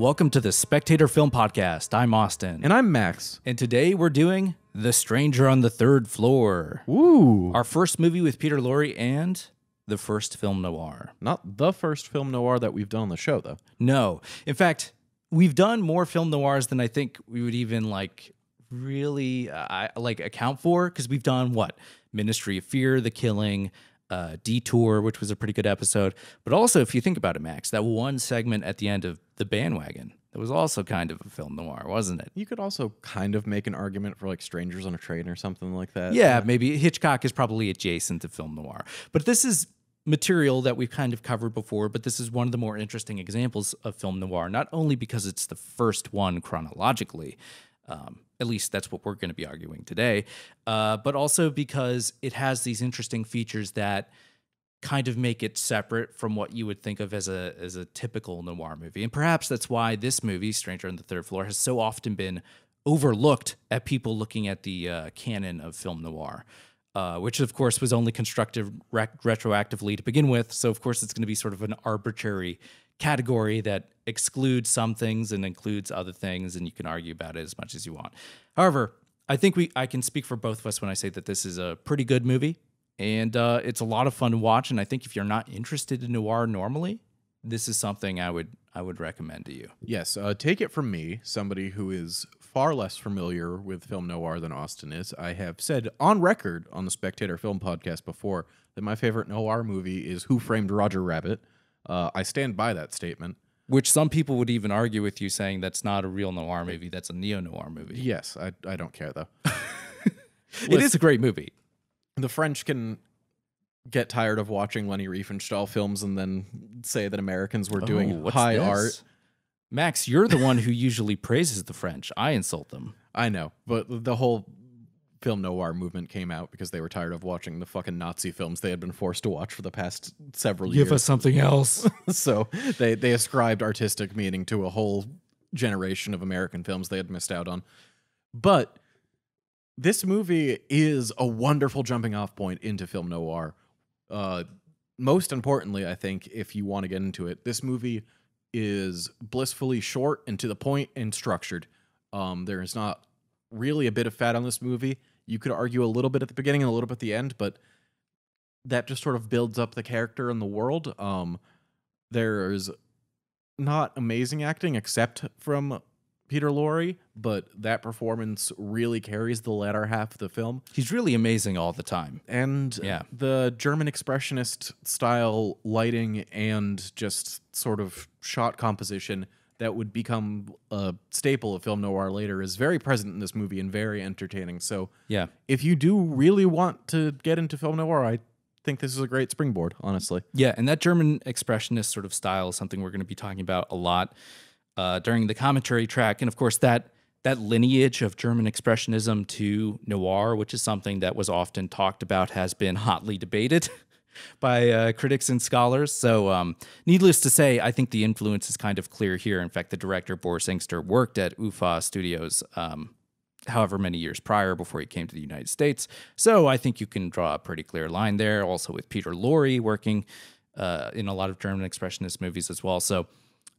Welcome to the Spectator Film Podcast. I'm Austin. And I'm Max. And today we're doing The Stranger on the Third Floor. Ooh. Our first movie with Peter Lorre and the first film noir. Not the first film noir that we've done on the show, though. No. In fact, we've done more film noirs than I think we would even like really uh, like account for because we've done what? Ministry of Fear, The Killing, uh, Detour, which was a pretty good episode. But also, if you think about it, Max, that one segment at the end of The Bandwagon, that was also kind of a film noir, wasn't it? You could also kind of make an argument for like Strangers on a Train or something like that. Yeah, maybe Hitchcock is probably adjacent to film noir. But this is material that we've kind of covered before, but this is one of the more interesting examples of film noir, not only because it's the first one chronologically, um, at least that's what we're going to be arguing today, uh, but also because it has these interesting features that kind of make it separate from what you would think of as a as a typical noir movie. And perhaps that's why this movie, Stranger on the Third Floor, has so often been overlooked at people looking at the uh, canon of film noir. Uh, which of course was only constructed re- retroactively to begin with. So of course it's going to be sort of an arbitrary category that excludes some things and includes other things, and you can argue about it as much as you want. However, I think we I can speak for both of us when I say that this is a pretty good movie, and uh, it's a lot of fun to watch. And I think if you're not interested in noir normally, this is something I would I would recommend to you. Yes, uh, take it from me, somebody who is far less familiar with film noir than Austin is. I have said on record on the Spectator Film Podcast before that my favorite noir movie is Who Framed Roger Rabbit. Uh, I stand by that statement. Which some people would even argue with you, saying that's not a real noir movie; that's a neo noir movie. Yes, I, I don't care though. it is a great movie. The French can get tired of watching Leni Riefenstahl films and then say that Americans were doing Oh, high this? art. Max, you're the one who usually praises the French. I insult them. I know, but the whole film noir movement came out because they were tired of watching the fucking Nazi films they had been forced to watch for the past several years. Give us something else. so they they ascribed artistic meaning to a whole generation of American films they had missed out on. But this movie is a wonderful jumping off point into film noir. Uh, most importantly, I think, if you want to get into it, this movie is blissfully short and to the point and structured. Um, there is not really a bit of fat on this movie. You could argue a little bit at the beginning and a little bit at the end, but that just sort of builds up the character and the world. Um, there's not amazing acting except from Peter Lorre, but that performance really carries the latter half of the film. He's really amazing all the time. And Yeah. the German expressionist style lighting and just sort of shot composition that would become a staple of film noir later is very present in this movie and very entertaining. So Yeah. if you do really want to get into film noir, I think this is a great springboard, honestly. Yeah, and that German expressionist sort of style is something we're going to be talking about a lot uh, during the commentary track, and of course that that lineage of German expressionism to noir, which is something that was often talked about, has been hotly debated by uh, critics and scholars. So, um, needless to say, I think the influence is kind of clear here. In fact, the director Boris Ingster worked at UFA Studios. Um, however many years prior before he came to the United States. So I think you can draw a pretty clear line there. Also with Peter Lorre working uh, in a lot of German expressionist movies as well. So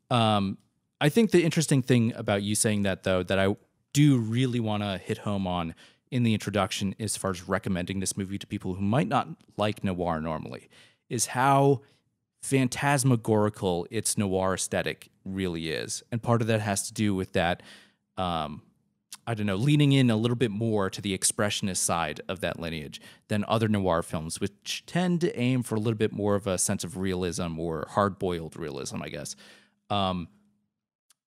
um, I think the interesting thing about you saying that though that I do really want to hit home on in the introduction as far as recommending this movie to people who might not like noir normally is how phantasmagorical its noir aesthetic really is. And part of that has to do with that um, I don't know, leaning in a little bit more to the expressionist side of that lineage than other noir films, which tend to aim for a little bit more of a sense of realism or hard boiled realism, I guess. Um,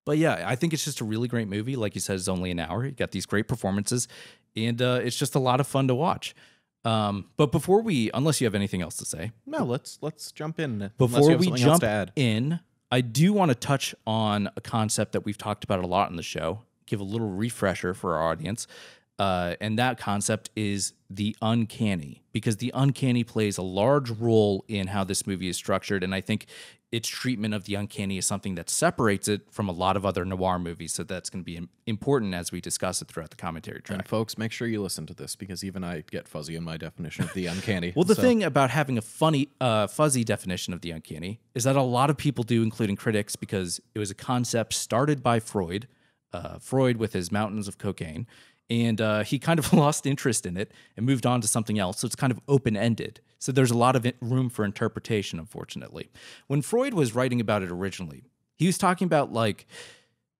but yeah, I think it's just a really great movie. Like you said, it's only an hour. You got these great performances, and uh, it's just a lot of fun to watch. Um, but before we, unless you have anything else to say, No, let's let's jump in. before we jump in, I do want to touch on a concept that we've talked about a lot in the show. Give a little refresher for our audience. Uh, and that concept is the uncanny because the uncanny plays a large role in how this movie is structured. And I think its treatment of the uncanny is something that separates it from a lot of other noir movies. So that's going to be important as we discuss it throughout the commentary track. And folks, make sure you listen to this because even I get fuzzy in my definition of the uncanny. Well, the So- thing about having a funny, uh, fuzzy definition of the uncanny is that a lot of people do, including critics, because it was a concept started by Freud, uh, Freud with his mountains of cocaine, and uh, he kind of lost interest in it and moved on to something else. So it's kind of open ended. So there's a lot of room for interpretation, unfortunately. When Freud was writing about it originally, he was talking about like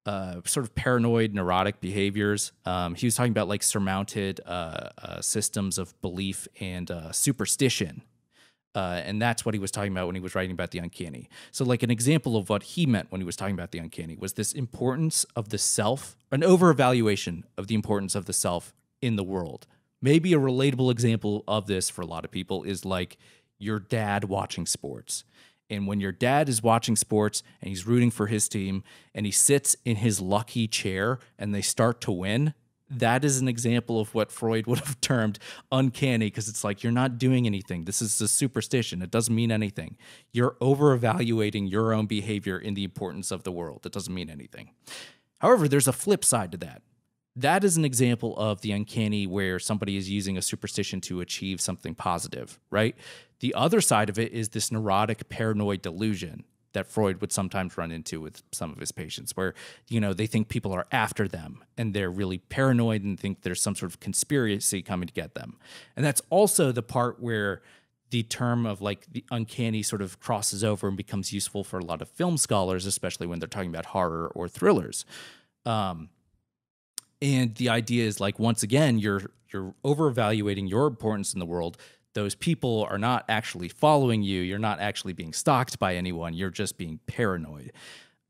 uh, sort of paranoid, neurotic behaviors. Um, he was talking about like surmounted uh, uh, systems of belief and uh, superstition. Uh, and that's what he was talking about when he was writing about the uncanny. So, like an example of what he meant when he was talking about the uncanny was this importance of the self, an overevaluation of the importance of the self in the world. Maybe a relatable example of this for a lot of people is like your dad watching sports. And when your dad is watching sports and he's rooting for his team and he sits in his lucky chair and they start to win, that is an example of what Freud would have termed uncanny because it's like you're not doing anything. This is a superstition. It doesn't mean anything. You're over evaluating your own behavior in the importance of the world. It doesn't mean anything. However, there's a flip side to that. That is an example of the uncanny where somebody is using a superstition to achieve something positive, right? The other side of it is this neurotic paranoid delusion that Freud would sometimes run into with some of his patients where you know they think people are after them and they're really paranoid and think there's some sort of conspiracy coming to get them. And that's also the part where the term of like the uncanny sort of crosses over and becomes useful for a lot of film scholars especially when they're talking about horror or thrillers. Um, and the idea is like once again you're you're over evaluating your importance in the world those people are not actually following you you're not actually being stalked by anyone you're just being paranoid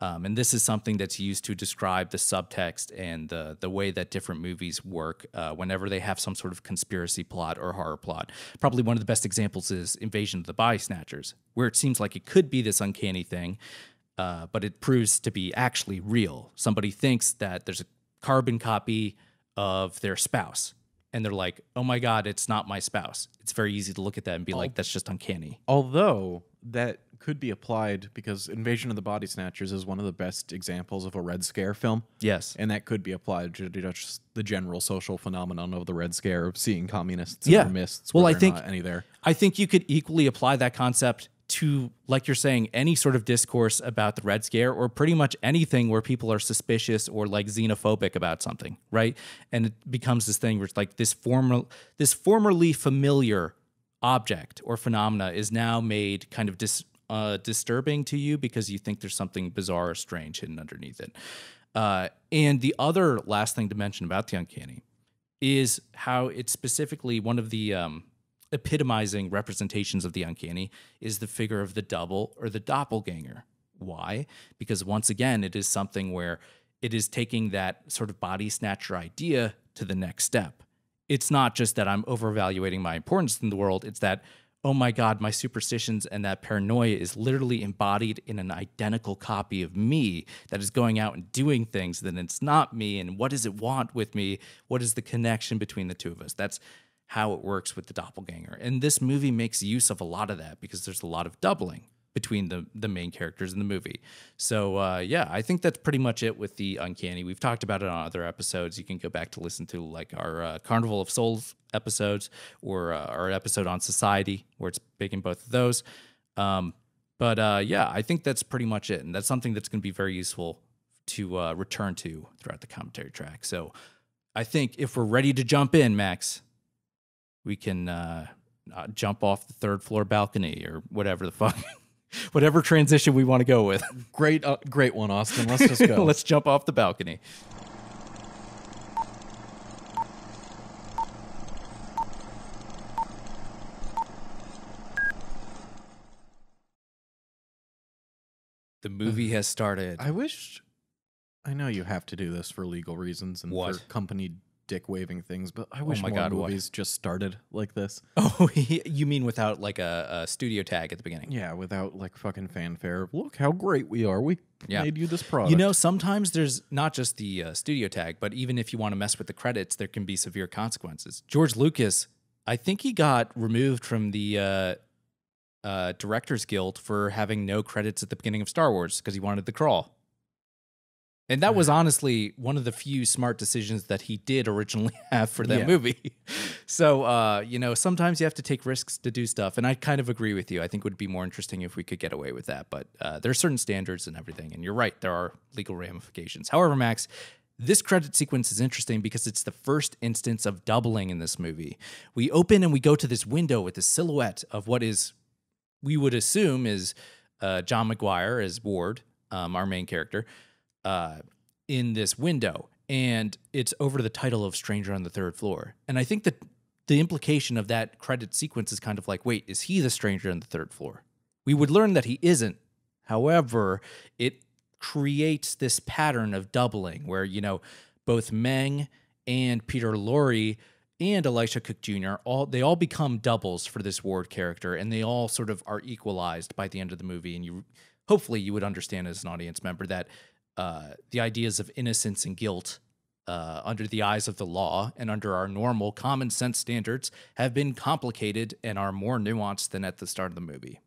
um, and this is something that's used to describe the subtext and the the way that different movies work uh, whenever they have some sort of conspiracy plot or horror plot. Probably one of the best examples is Invasion of the Body Snatchers, where it seems like it could be this uncanny thing, uh, but it proves to be actually real. Somebody thinks that there's a carbon copy of their spouse. And they're like, oh my God, it's not my spouse. It's very easy to look at that and be like, that's just uncanny. Although that could be applied because Invasion of the Body Snatchers is one of the best examples of a Red Scare film. Yes. And that could be applied to just the general social phenomenon of the Red Scare of seeing communists Yeah. mists. Well, I think- any there. I think you could equally apply that concept to, like you're saying, any sort of discourse about the Red Scare or pretty much anything where people are suspicious or like xenophobic about something, right? And it becomes this thing where it's like this former, this formerly familiar object or phenomena is now made kind of dis, uh, disturbing to you because you think there's something bizarre or strange hidden underneath it. Uh, and the other last thing to mention about the uncanny is how it's specifically one of the um, epitomizing representations of the uncanny is the figure of the double or the doppelganger. Why? Because once again, it is something where it is taking that sort of body snatcher idea to the next step. It's not just that I'm overvaluating my importance in the world, it's that, oh my God, my superstitions and that paranoia is literally embodied in an identical copy of me that is going out and doing things, then it's not me. And what does it want with me? What is the connection between the two of us? That's how it works with the doppelganger. And this movie makes use of a lot of that because there's a lot of doubling between the the main characters in the movie. So uh, yeah, I think that's pretty much it with the uncanny. We've talked about it on other episodes. You can go back to listen to like our uh, Carnival of Souls episodes or uh, our episode on society where it's big in both of those. Um, but uh, yeah, I think that's pretty much it, and that's something that's going to be very useful to uh, return to throughout the commentary track. So I think if we're ready to jump in, Max, we can uh, uh, jump off the third floor balcony or whatever the fuck, whatever transition we want to go with. Great, uh, great one, Austin. Let's just go. Let's jump off the balcony. The movie has started. I wish. I know you have to do this for legal reasons and What? for company dick waving things, but I wish Oh my more God, what? movies just started like this. Oh, you mean without like a, a studio tag at the beginning? Yeah, without like fucking fanfare. Look how great we are. We Yeah. made you this product. You know, sometimes there's not just the uh, studio tag, but even if you want to mess with the credits, there can be severe consequences. George Lucas, I think he got removed from the uh, uh, Directors Guild for having no credits at the beginning of Star Wars because he wanted the crawl. And that was honestly one of the few smart decisions that he did originally have for that Yeah. movie. So, uh, you know, sometimes you have to take risks to do stuff. And I kind of agree with you. I think it would be more interesting if we could get away with that. But uh, there are certain standards and everything. And you're right, there are legal ramifications. However, Max, this credit sequence is interesting because it's the first instance of doubling in this movie. We open and we go to this window with the silhouette of what is, we would assume, is uh, John McGuire as Ward, um, our main character, uh, in this window. And it's over the title of Stranger on the Third Floor. And I think that the implication of that credit sequence is kind of like, wait, is he the stranger on the third floor? We would learn that he isn't. However, it creates this pattern of doubling where, you know, both Meng and Peter Lorre and Elisha Cook Jr. all they all become doubles for this Ward character and they all sort of are equalized by the end of the movie and you hopefully you would understand as an audience member that uh, the ideas of innocence and guilt uh, under the eyes of the law and under our normal common sense standards have been complicated and are more nuanced than at the start of the movie.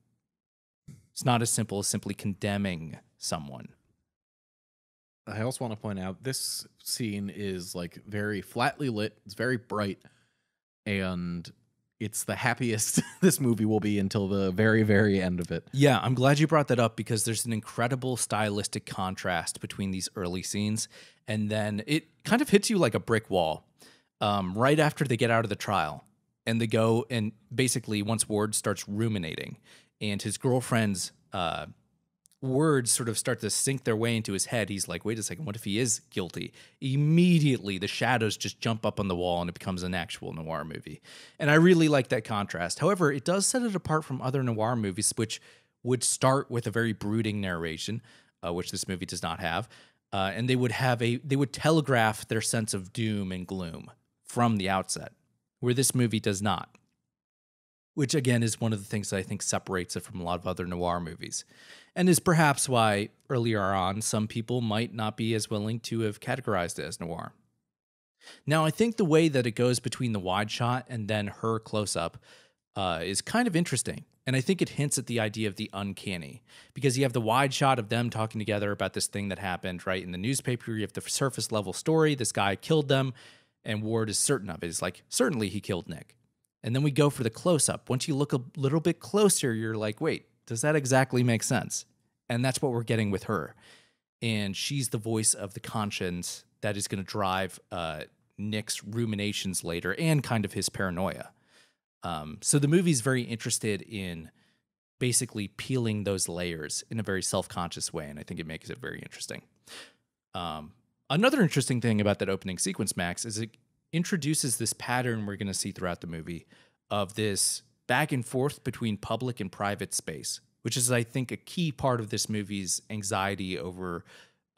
It's not as simple as simply condemning someone. I also want to point out this scene is like very flatly lit. It's very bright, and it's the happiest this movie will be until the very, very end of it. Yeah, I'm glad you brought that up because there's an incredible stylistic contrast between these early scenes, and then it kind of hits you like a brick wall um, right after they get out of the trial, and they go and basically once Ward starts ruminating, and his girlfriend's uh, words sort of start to sink their way into his head. He's like, wait a second, what if he is guilty? Immediately, the shadows just jump up on the wall and it becomes an actual noir movie. And I really like that contrast. However, it does set it apart from other noir movies, which would start with a very brooding narration, uh, which this movie does not have. Uh, and they would have a, they would telegraph their sense of doom and gloom from the outset, where this movie does not which again is one of the things that I think separates it from a lot of other noir movies, and is perhaps why earlier on some people might not be as willing to have categorized it as noir. Now, I think the way that it goes between the wide shot and then her close up uh, is kind of interesting. And I think it hints at the idea of the uncanny because you have the wide shot of them talking together about this thing that happened, right? In the newspaper, you have the surface level story this guy killed them, and Ward is certain of it. He's like, certainly he killed Nick. And then we go for the close up. Once you look a little bit closer, you're like, wait, does that exactly make sense? And that's what we're getting with her. And she's the voice of the conscience that is going to drive uh, Nick's ruminations later and kind of his paranoia. Um, so the movie's very interested in basically peeling those layers in a very self conscious way. And I think it makes it very interesting. Um, another interesting thing about that opening sequence, Max, is it introduces this pattern we're going to see throughout the movie of this back and forth between public and private space, which is, I think, a key part of this movie's anxiety over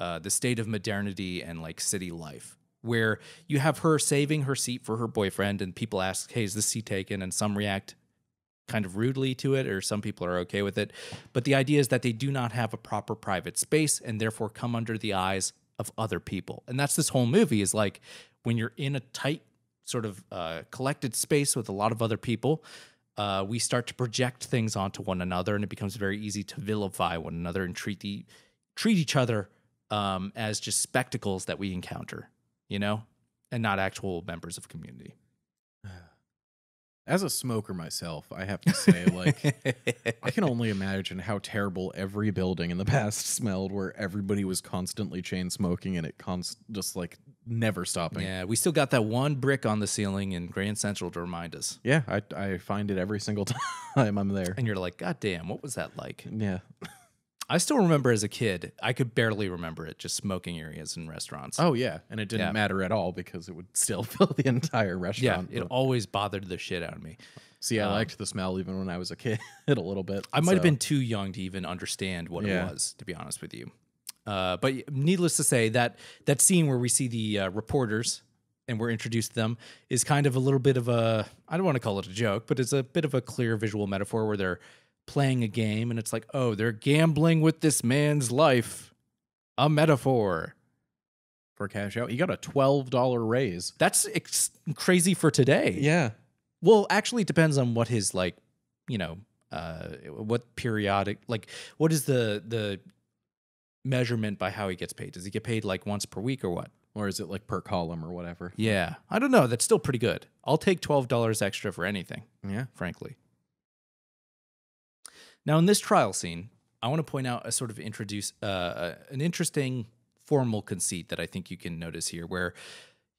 uh, the state of modernity and like city life. Where you have her saving her seat for her boyfriend, and people ask, Hey, is this seat taken? And some react kind of rudely to it, or some people are okay with it. But the idea is that they do not have a proper private space and therefore come under the eyes of other people. And that's this whole movie is like when you're in a tight, sort of uh, collected space with a lot of other people, uh, we start to project things onto one another, and it becomes very easy to vilify one another and treat the treat each other um, as just spectacles that we encounter, you know, and not actual members of community. As a smoker myself, I have to say, like, I can only imagine how terrible every building in the past smelled, where everybody was constantly chain smoking and it const just like never stopping. yeah, we still got that one brick on the ceiling in Grand Central to remind us. Yeah, I I find it every single time I'm there. And you're like, God damn, what was that like? Yeah, I still remember as a kid, I could barely remember it, just smoking areas in restaurants. Oh yeah, and it didn't Yeah. matter at all because it would still fill the entire restaurant. yeah, it always bothered the shit out of me. See, I um, liked the smell even when I was a kid a little bit. I might have been too young to even understand what Yeah. it was, to be honest with you. Uh, but needless to say, that that scene where we see the uh, reporters and we're introduced to them is kind of a little bit of a I don't want to call it a joke, but it's a bit of a clear visual metaphor where they're playing a game and it's like, oh, they're gambling with this man's life. A metaphor. For cash out, you got a twelve dollar raise. That's ex- crazy for today. Yeah, Well, actually, it depends on what his like, you know, uh, what periodic like what is the the measurement by how he gets paid? Does he get paid like once per week or what? or is it like per column or whatever? Yeah, I don't know. That's still pretty good. I'll take twelve dollars extra for anything, Yeah, frankly. Now, in this trial scene, I want to point out a sort of introduce uh, an interesting formal conceit that I think you can notice here, where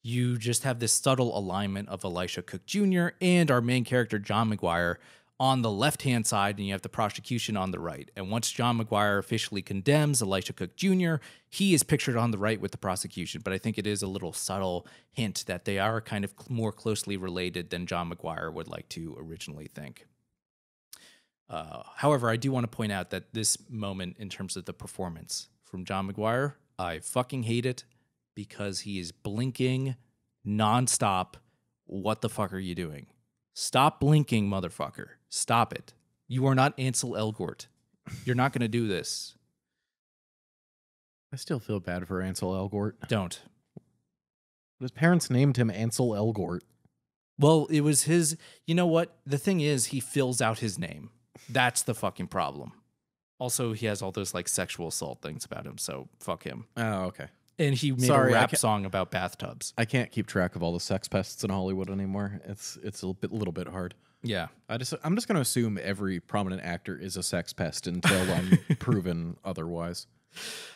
you just have this subtle alignment of Elisha Cook Jr. and our main character John McGuire on the left hand side, and you have the prosecution on the right. And once John McGuire officially condemns Elisha Cook Jr., he is pictured on the right with the prosecution. But I think it is a little subtle hint that they are kind of more closely related than John McGuire would like to originally think. Uh, however, I do want to point out that this moment, in terms of the performance from John McGuire, I fucking hate it because he is blinking nonstop. What the fuck are you doing? Stop blinking, motherfucker. Stop it. You are not Ansel Elgort. You're not going to do this. I still feel bad for Ansel Elgort. Don't. His parents named him Ansel Elgort. Well, it was his. You know what? The thing is, he fills out his name. That's the fucking problem. Also, he has all those like sexual assault things about him, so fuck him. Oh, okay. And he made Sorry, a rap song about bathtubs. I can't keep track of all the sex pests in Hollywood anymore. It's it's a little bit, little bit hard. Yeah. I just I'm just gonna assume every prominent actor is a sex pest until I'm proven otherwise.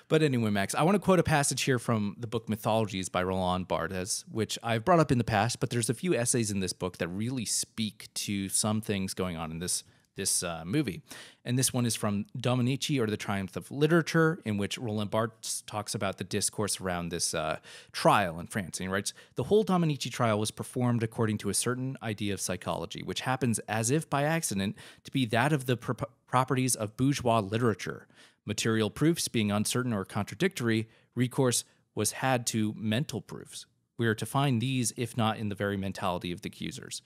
But anyway, Max, I want to quote a passage here from the book Mythologies by Roland Barthes, which I've brought up in the past, but there's a few essays in this book that really speak to some things going on in this this uh, movie. And this one is from Dominici or the Triumph of Literature, in which Roland Barthes talks about the discourse around this uh, trial in France. And he writes The whole Dominici trial was performed according to a certain idea of psychology, which happens as if by accident to be that of the pro- properties of bourgeois literature. Material proofs being uncertain or contradictory, recourse was had to mental proofs. We are to find these, if not in the very mentality of the accusers.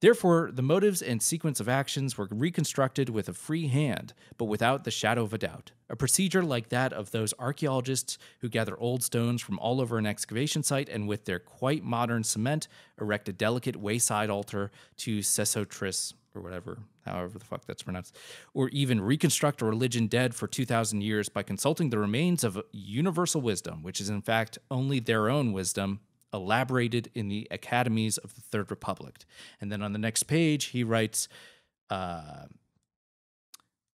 Therefore, the motives and sequence of actions were reconstructed with a free hand, but without the shadow of a doubt. A procedure like that of those archaeologists who gather old stones from all over an excavation site and with their quite modern cement erect a delicate wayside altar to Sesostris, or whatever, however the fuck that's pronounced, or even reconstruct a religion dead for 2,000 years by consulting the remains of universal wisdom, which is in fact only their own wisdom elaborated in the academies of the Third Republic. And then on the next page, he writes, uh,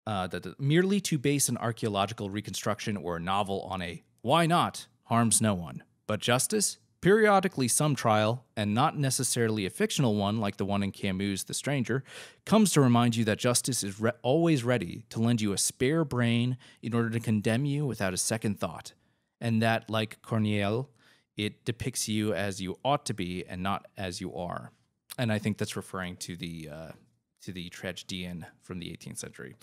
uh, that merely to base an archaeological reconstruction or a novel on a why not harms no one. But justice, periodically some trial, and not necessarily a fictional one like the one in Camus' The Stranger, comes to remind you that justice is re- always ready to lend you a spare brain in order to condemn you without a second thought. And that, like Corneille, it depicts you as you ought to be and not as you are. And I think that's referring to the uh, to the tragedian from the 18th century,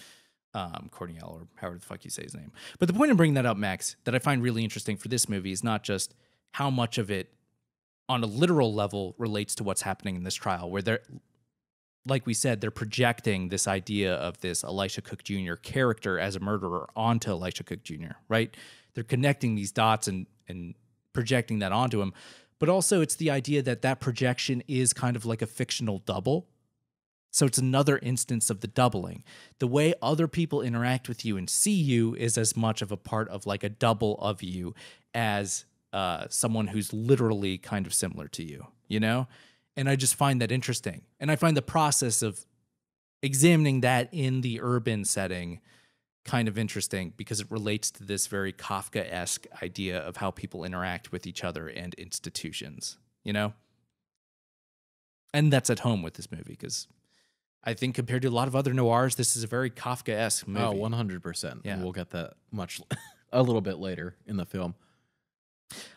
um, Corneille, or however the fuck you say his name. But the point in bringing that up, Max, that I find really interesting for this movie is not just how much of it, on a literal level, relates to what's happening in this trial, where they're, like we said, they're projecting this idea of this Elisha Cook Jr. character as a murderer onto Elisha Cook Jr. Right? They're connecting these dots and and projecting that onto him. But also, it's the idea that that projection is kind of like a fictional double. So it's another instance of the doubling. The way other people interact with you and see you is as much of a part of like a double of you as uh, someone who's literally kind of similar to you, you know? And I just find that interesting. And I find the process of examining that in the urban setting kind of interesting because it relates to this very Kafka esque idea of how people interact with each other and institutions, you know? And that's at home with this movie because I think compared to a lot of other noirs, this is a very Kafka esque oh, movie. Oh, 100%. Yeah. We'll get that much a little bit later in the film.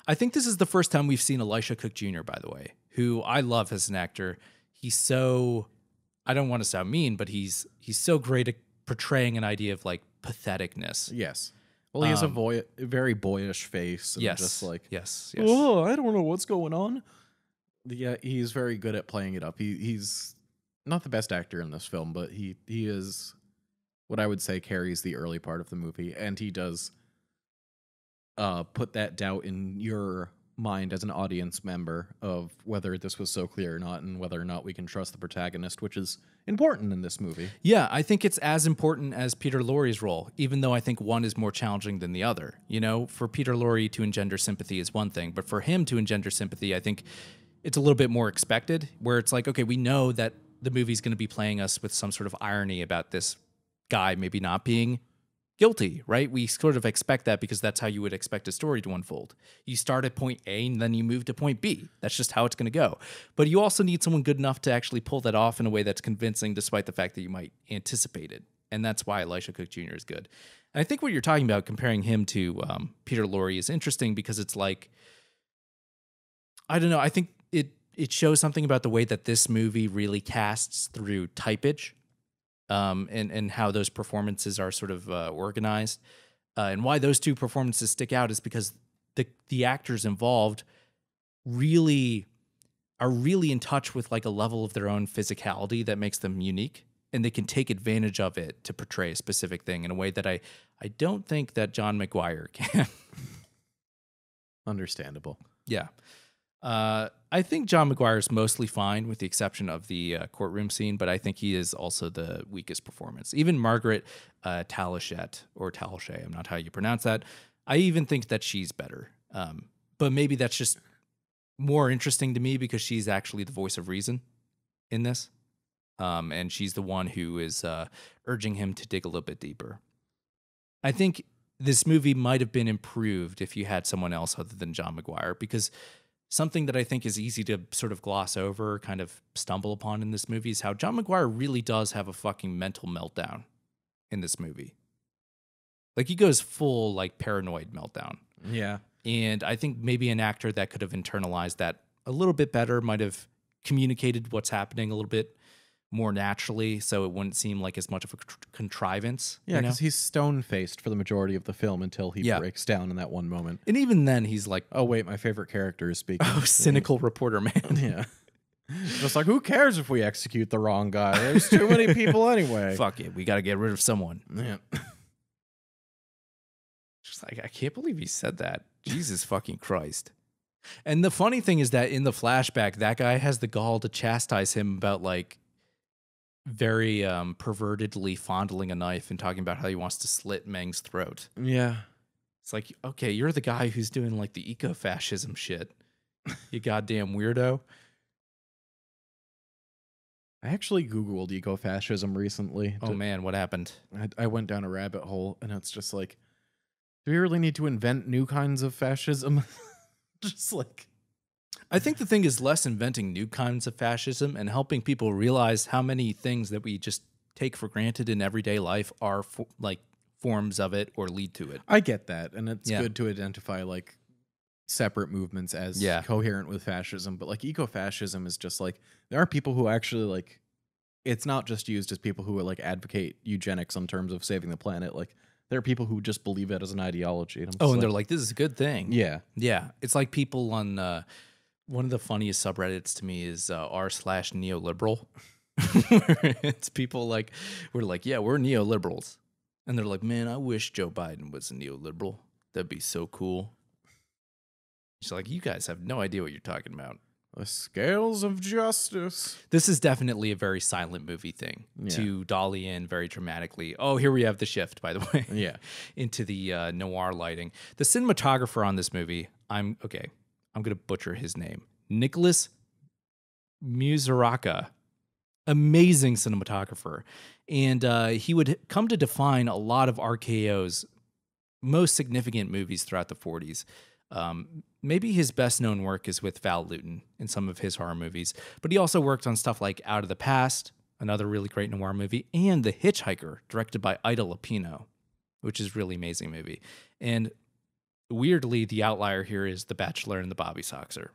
I think this is the first time we've seen Elisha Cook Jr., by the way, who I love as an actor. He's so I don't want to sound mean, but he's he's so great at portraying an idea of like patheticness. Yes. Well, he has a, Um, boy, a very boyish face. And Yes. Just like, yes, yes. oh, I don't know what's going on. Yeah, he's very good at playing it up. He he's not the best actor in this film, but he he is what I would say carries the early part of the movie, and he does uh put that doubt in your mind as an audience member of whether this was so clear or not, and whether or not we can trust the protagonist, which is important in this movie. Yeah, I think it's as important as Peter Lorre's role, even though I think one is more challenging than the other. You know, for Peter Lorre to engender sympathy is one thing, but for him to engender sympathy, I think it's a little bit more expected, where it's like, okay, we know that the movie's going to be playing us with some sort of irony about this guy maybe not being guilty, right? We sort of expect that because that's how you would expect a story to unfold. You start at point A and then you move to point B. That's just how it's going to go. But you also need someone good enough to actually pull that off in a way that's convincing, despite the fact that you might anticipate it. And that's why Elisha Cook Jr. is good. And I think what you're talking about, comparing him to um, Peter Lorre, is interesting because it's like, I don't know. I think it it shows something about the way that this movie really casts through typage um, and and how those performances are sort of uh, organized, uh, and why those two performances stick out is because the the actors involved really are really in touch with like a level of their own physicality that makes them unique, and they can take advantage of it to portray a specific thing in a way that I I don't think that John McGuire can. Understandable. Yeah. Uh, I think John McGuire is mostly fine, with the exception of the uh, courtroom scene. But I think he is also the weakest performance. Even Margaret uh, or Tallichet, I'm not how you pronounce that. I even think that she's better. Um, but maybe that's just more interesting to me because she's actually the voice of reason in this, um, and she's the one who is uh, urging him to dig a little bit deeper. I think this movie might have been improved if you had someone else other than John McGuire because something that I think is easy to sort of gloss over, kind of stumble upon in this movie is how John McGuire really does have a fucking mental meltdown in this movie. Like he goes full like paranoid meltdown. Yeah. And I think maybe an actor that could have internalized that a little bit better might have communicated what's happening a little bit more naturally so it wouldn't seem like as much of a contr- contrivance. Yeah, you know? because he's stone faced for the majority of the film until he Yeah. breaks down in that one moment. And even then he's like, Oh wait, my favorite character is speaking. oh, cynical reporter man. yeah. Just like who cares if we execute the wrong guy? There's too many people anyway. Fuck it, we got to get rid of someone. Yeah. Just like I can't believe he said that. Jesus fucking Christ. And the funny thing is that in the flashback, that guy has the gall to chastise him about like very um pervertedly fondling a knife and talking about how he wants to slit Meng's throat. Yeah. It's like, okay, you're the guy who's doing like the eco-fascism shit. You goddamn weirdo. I actually Googled ecofascism recently. Oh to- man, what happened? I, I went down a rabbit hole and it's just like, do we really need to invent new kinds of fascism? just like, I think the thing is less inventing new kinds of fascism and helping people realize how many things that we just take for granted in everyday life are like forms of it or lead to it. I get that. And it's Yeah. good to identify like separate movements as Yeah. coherent with fascism. But like ecofascism is just like, there are people who actually like, it's not just used as people who are like advocate eugenics in terms of saving the planet. Like, there are people who just believe it as an ideology. And Oh, and they're like, like, this is a good thing. yeah. Yeah. It's like people on uh, one of the funniest subreddits to me is uh, r slash neoliberal. it's people like, we're like, yeah, we're neoliberals. And they're like, man, I wish Joe Biden was a neoliberal. That'd be so cool. She's like, you guys have no idea what you're talking about. The scales of justice. This is definitely a very silent movie thing Yeah. to dolly in very dramatically. Oh, here we have the shift, by the way. Yeah. into the uh, noir lighting. The cinematographer on this movie, I'm okay. I'm gonna butcher his name, Nicholas Musuraca. Amazing cinematographer, and uh, he would come to define a lot of RKO's most significant movies throughout the 40s. Um, maybe his best known work is with Val Lewton in some of his horror movies, but he also worked on stuff like Out of the Past, another really great noir movie, and The Hitchhiker, directed by Ida Lupino, which is really amazing movie. And weirdly, the outlier here is The Bachelor and the Bobby Soxer.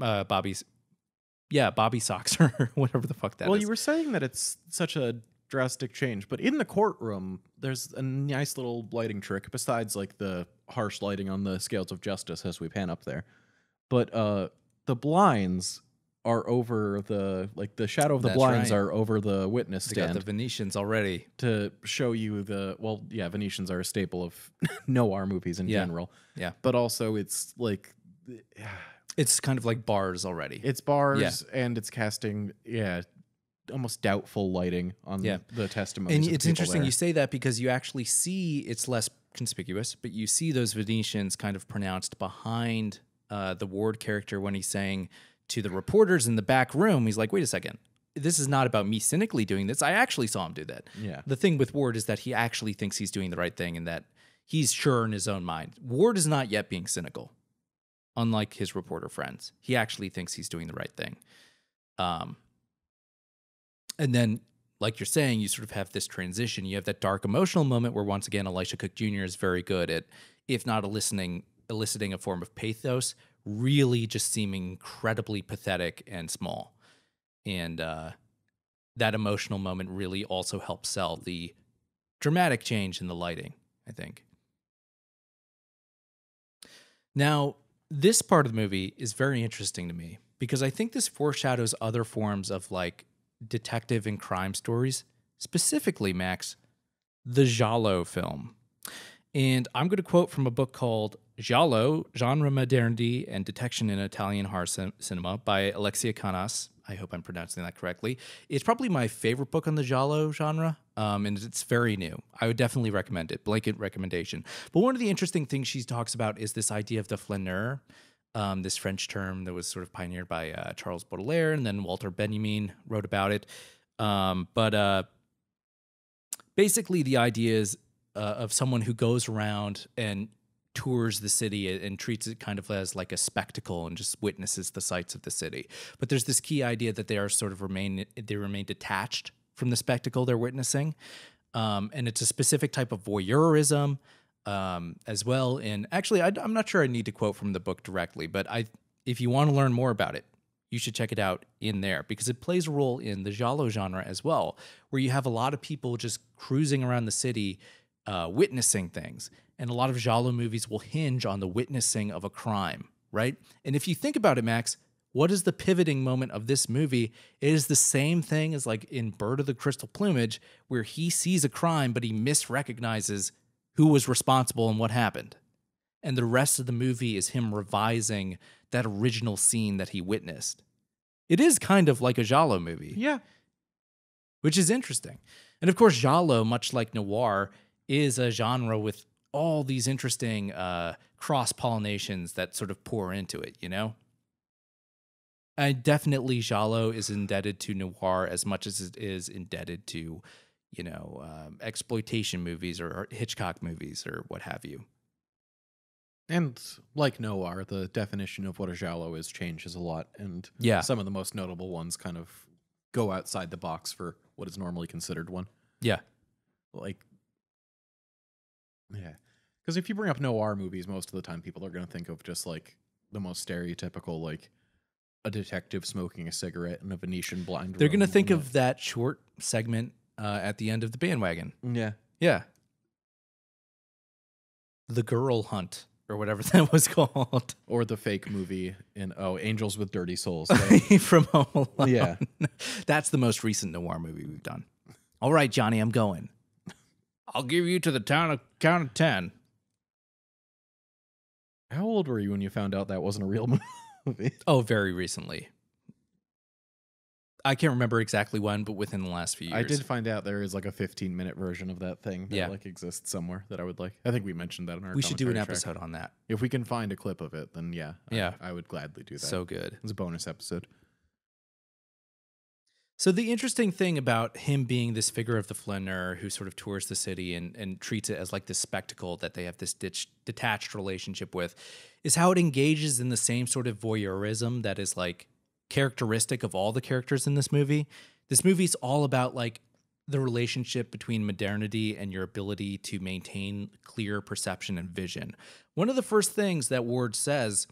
Uh, Bobby's, yeah, Bobby Soxer, whatever the fuck that is. well, you were saying that it's such a drastic change, but in the courtroom, there's a nice little lighting trick besides like the harsh lighting on the scales of justice as we pan up there. But uh the blinds are over the like the shadow of the That's blinds right. are over the witness They got stand the Venetians already. to show you the well yeah Venetians are a staple of noir movies in Yeah. general Yeah. but also it's like It's kind of like bars already. it's bars and it's casting yeah almost doubtful lighting on Yeah. the testimonies and it's interesting you say that because you actually see it's less conspicuous, but you see those Venetians kind of pronounced behind uh, the Ward character when he's saying to the reporters in the back room, he's like, "Wait a second, this is not about me cynically doing this. I actually saw him do that." Yeah. The thing with Ward is that he actually thinks he's doing the right thing and that he's sure in his own mind. Ward is not yet being cynical, unlike his reporter friends. He actually thinks he's doing the right thing. Um, and then, like you're saying, you sort of have this transition. You have that dark emotional moment where, once again, Elisha Cook Jr. is very good at, if not eliciting, eliciting a form of pathos, really just seeming incredibly pathetic and small. And uh, that emotional moment really also helps sell the dramatic change in the lighting, I think. Now, this part of the movie is very interesting to me because I think this foreshadows other forms of like detective and crime stories, specifically, Max, the Giallo film. And I'm going to quote from a book called Giallo, Genre Modernity and Detection in Italian Horror Cin- Cinema by Alexia Kannas. I hope I'm pronouncing that correctly. It's probably my favorite book on the Giallo genre, um, and it's very new. I would definitely recommend it, blanket recommendation. But one of the interesting things she talks about is this idea of the flaneur, um, this French term that was sort of pioneered by uh, Charles Baudelaire, and then Walter Benjamin wrote about it. Um, but uh, basically, the idea is uh, of someone who goes around and tours the city and treats it kind of as like a spectacle and just witnesses the sights of the city. But there's this key idea that they are sort of remain they remain detached from the spectacle they're witnessing, um, and it's a specific type of voyeurism um, as well. And actually, I, I'm not sure I need to quote from the book directly, but I if you want to learn more about it, you should check it out in there because it plays a role in the giallo genre as well, where you have a lot of people just cruising around the city, uh, witnessing things. And a lot of Giallo movies will hinge on the witnessing of a crime, right? And if you think about it, Max, what is the pivoting moment of this movie? It is the same thing as like in Bird of the Crystal Plumage, where he sees a crime, but he misrecognizes who was responsible and what happened. And the rest of the movie is him revising that original scene that he witnessed. It is kind of like a Giallo movie, yeah which is interesting. And of course, Giallo, much like noir, is a genre with all these interesting uh, cross pollinations that sort of pour into it, you know? I definitely Giallo is indebted to noir as much as it is indebted to, you know, um, exploitation movies or, or Hitchcock movies or what have you. and like noir the definition of what a Giallo is changes a lot and Yeah. some of the most notable ones kind of go outside the box for what is normally considered one Yeah. like yeah because if you bring up noir movies most of the time people are going to think of just like the most stereotypical like a detective smoking a cigarette in a venetian blind They're going to think of that short segment uh, at the end of the bandwagon. yeah Yeah. The Girl Hunt or whatever that was called or the fake movie in oh angels with dirty souls from Home Alone. Yeah. That's the most recent noir movie we've done. All right, Johnny, I'm going. I'll give you to the town of count of 10. how old were you when you found out that wasn't a real movie Oh, very recently. I can't remember exactly when, but within the last few years. I did find out there is like a 15 minute version of that thing that Yeah. like exists somewhere that I would like. I think we mentioned that in our. We should do an track. episode on that. If we can find a clip of it, then yeah, I- Yeah. I, would gladly do that. So good. it's a bonus episode. So the interesting thing about him being this figure of the flaneur who sort of tours the city and, and treats it as like this spectacle that they have this ditch, detached relationship with is how it engages in the same sort of voyeurism that is like characteristic of all the characters in this movie. This movie's all about like the relationship between modernity and your ability to maintain clear perception and vision. One of the first things that Ward says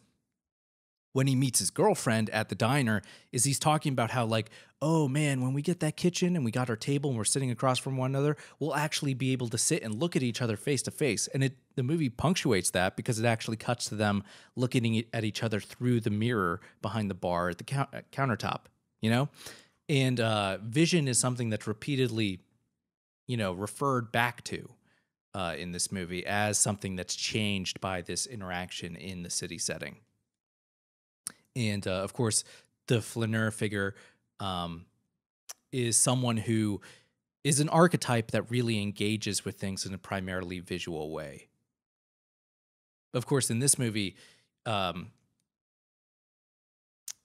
when he meets his girlfriend at the diner is he's talking about how like oh man when we get that kitchen and we got our table and we're sitting across from one another we'll actually be able to sit and look at each other face to face. And it the movie punctuates that because it actually cuts to them looking at each other through the mirror behind the bar at the count- countertop you know? And uh, vision is something that's repeatedly you know referred back to uh, in this movie as something that's changed by this interaction in the city setting and uh, of course the flaneur figure um, is someone who is an archetype that really engages with things in a primarily visual way. Of course in this movie um,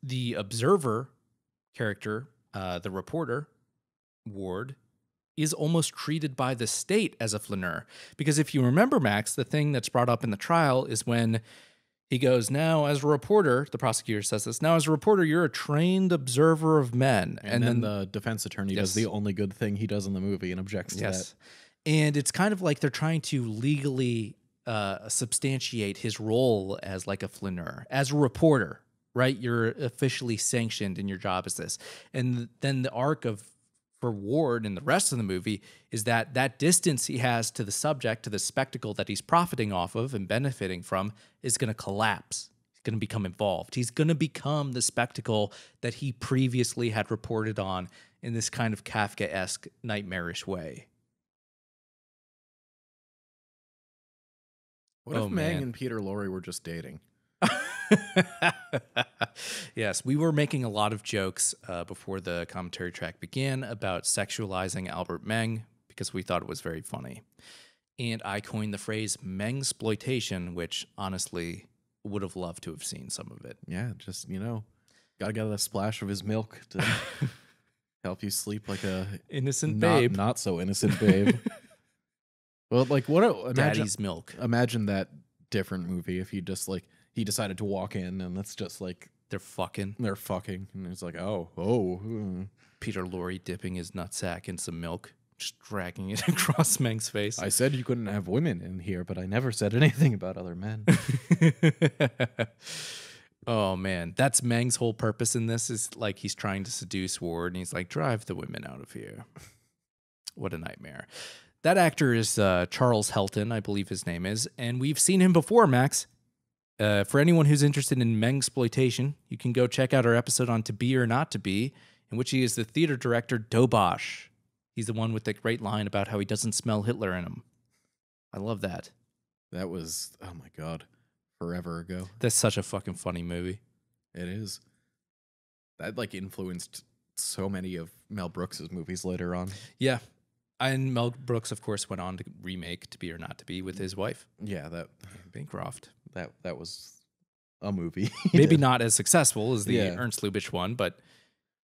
the observer character uh, the reporter ward is almost treated by the state as a flaneur because if you remember max the thing that's brought up in the trial is when he goes, Now, as a reporter, the prosecutor says this, now, as a reporter, you're a trained observer of men. And, then, the defense attorney does the only good thing he does in the movie and objects to yes. And it's kind of like they're trying to legally uh, substantiate his role as like a flaneur, as a reporter, right? You're officially sanctioned in your job as this. And then the arc of for Ward in the rest of the movie is that that distance he has to the subject, to the spectacle that he's profiting off of and benefiting from, is going to collapse. He's going to become involved. He's going to become the spectacle that he previously had reported on in this kind of Kafka esque, nightmarish way. What Oh, if Meng and Peter Lorre were just dating? Yes, we were making a lot of jokes uh, before the commentary track began about sexualizing Albert Meng because we thought it was very funny. And I coined the phrase Mengsploitation, which honestly would have loved to have seen some of it. Yeah, just you know, gotta get a splash of his milk to help you sleep like a Innocent not, babe, not so innocent babe. well, like what? A, imagine, daddy's milk. imagine that different movie if you just like he decided to walk in and it's just like They're fucking they're fucking and it's like oh oh hmm. Peter Lorre dipping his nutsack in some milk, just dragging it across Meng's face. I said you couldn't have women in here, but I never said anything about other men. oh man, that's Meng's whole purpose in this is like he's trying to seduce Ward and he's like, drive the women out of here. what a nightmare. That actor is uh, Charles Halton, I believe his name is, and we've seen him before, Max. Uh, for anyone who's interested in Mengsploitation, you can go check out our episode on To Be or Not to Be, in which he is the theater director Dobosh. He's the one with the great line about how he doesn't smell Hitler in him. I love that. that was oh my god, forever ago. That's such a fucking funny movie. It is. That like influenced so many of Mel Brooks's movies later on. Yeah. And Mel Brooks, of course, went on to remake To Be or Not to Be with his wife, Yeah, that Bancroft. that that was a movie. Maybe not as successful as the Yeah. Ernst Lubitsch one, but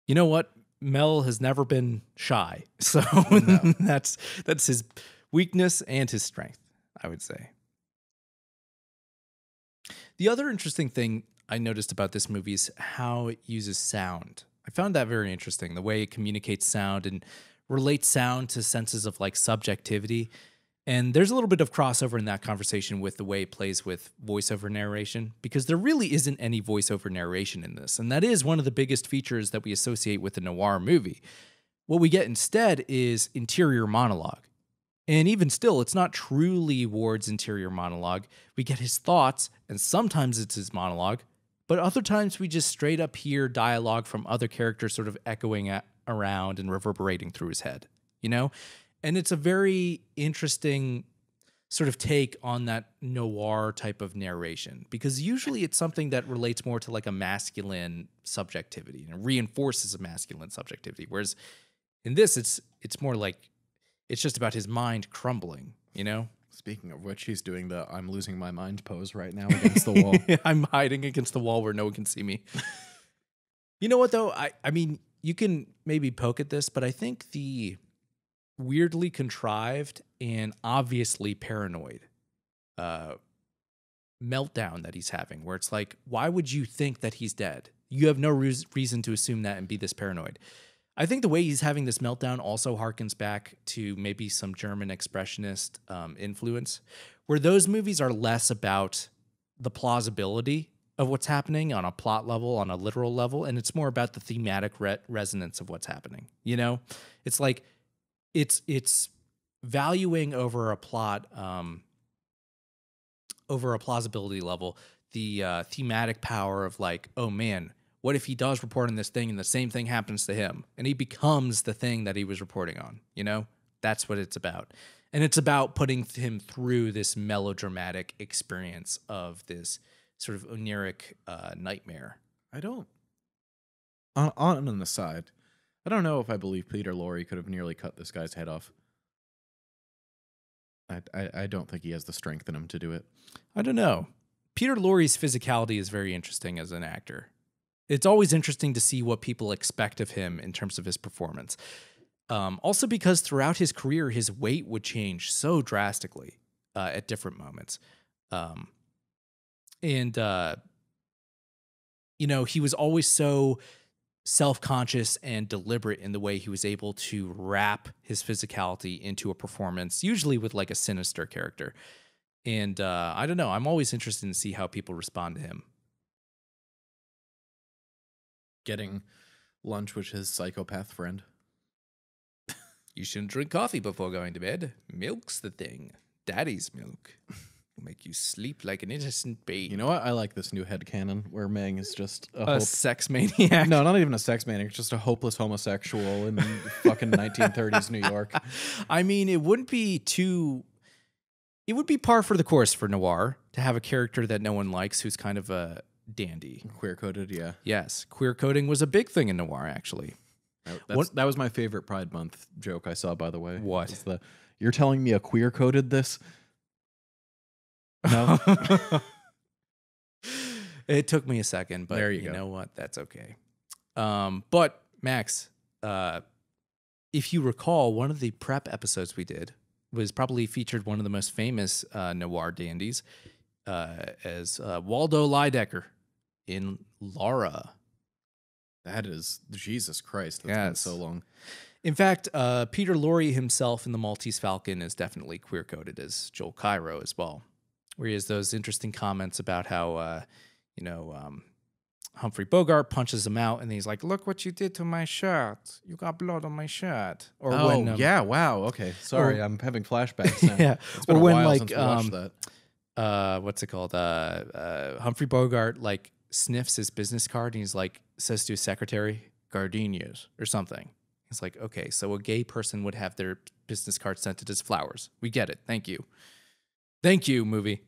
you know what? Mel has never been shy. So that's that's his weakness and his strength, I would say. The other interesting thing I noticed about this movie is how it uses sound. I found that very interesting, the way it communicates sound and relates sound to senses of like subjectivity. And there's a little bit of crossover in that conversation with the way it plays with voiceover narration, because there really isn't any voiceover narration in this. And that is one of the biggest features that we associate with a noir movie. What we get instead is interior monologue. And even still, it's not truly Ward's interior monologue. We get his thoughts, and sometimes it's his monologue, but other times we just straight up hear dialogue from other characters sort of echoing a- around and reverberating through his head, you know? And it's a very interesting sort of take on that noir type of narration because usually it's something that relates more to like a masculine subjectivity and reinforces a masculine subjectivity whereas in this it's it's more like it's just about his mind crumbling you know Speaking of which, he's doing the "I'm losing my mind" pose right now against the wall. i'm hiding against the wall where no one can see me you know what though i i mean you can maybe poke at this but i think the weirdly contrived and obviously paranoid uh meltdown that he's having where it's like why would you think that he's dead? You have no reas reason to assume that and be this paranoid. I think the way he's having this meltdown also harkens back to maybe some german expressionist um, influence where those movies are less about the plausibility of what's happening on a plot level, on a literal level, and it's more about the thematic re- resonance of what's happening. You know, it's like it's it's valuing over a plot, um, over a plausibility level, the uh, thematic power of like, oh man, what if he does report on this thing and the same thing happens to him and he becomes the thing that he was reporting on? You know, that's what it's about. And it's about putting him through this melodramatic experience of this sort of oniric uh, nightmare. I don't. On, on an aside, I don't know if I believe Peter Lorre could have nearly cut this guy's head off. I, I, I don't think he has the strength in him to do it. I don't know. Peter Lorre's physicality is very interesting as an actor. It's always interesting to see what people expect of him in terms of his performance. Um, also, because throughout his career, his weight would change so drastically uh, at different moments. Um, and, uh, you know, he was always so self conscious and deliberate in the way he was able to wrap his physicality into a performance, usually with like a sinister character. And uh, I don't know. I'm always interested to see how people respond to him. Getting lunch with his psychopath friend. You shouldn't drink coffee before going to bed. Milk's the thing. Daddy's milk. Make you sleep like an innocent babe. You know what? I like this new head canon where Mang is just a, a hope- sex maniac. no, not even a sex maniac, just a hopeless homosexual in fucking 1930s New York. I mean, it wouldn't be too. It would be par for the course for noir to have a character that no one likes who's kind of a dandy. Queer coded, yeah. Yes, queer coding was a big thing in noir, actually. That- That's, that was my favorite Pride Month joke I saw, by the way. What? The, You're telling me a queer coded this? No. it took me a second, but There you you, know what? That's okay. Um, but Max, uh, if you recall, one of the prep episodes we did was probably featured one of the most famous uh, noir dandies uh, as uh, Waldo Lydecker in Laura. that is Jesus Christ. That's been so long. In fact, uh, Peter Lorre himself in The Maltese Falcon is definitely queer coded as Joel Cairo as well, where he has those interesting comments about how, uh, you know, um, Humphrey Bogart punches him out and he's like, Look what you did to my shirt. You got blood on my shirt. Or oh, when, um, yeah. Wow. Okay. Sorry. I'm having flashbacks now. yeah. It's Or when, like, since we watched um, uh, what's it called? Uh, uh, Humphrey Bogart like sniffs his business card and he's like says to his secretary, "Gardenias" or something. He's like, okay, so a gay person would have their business card scented as flowers. We get it. Thank you. Thank you, movie.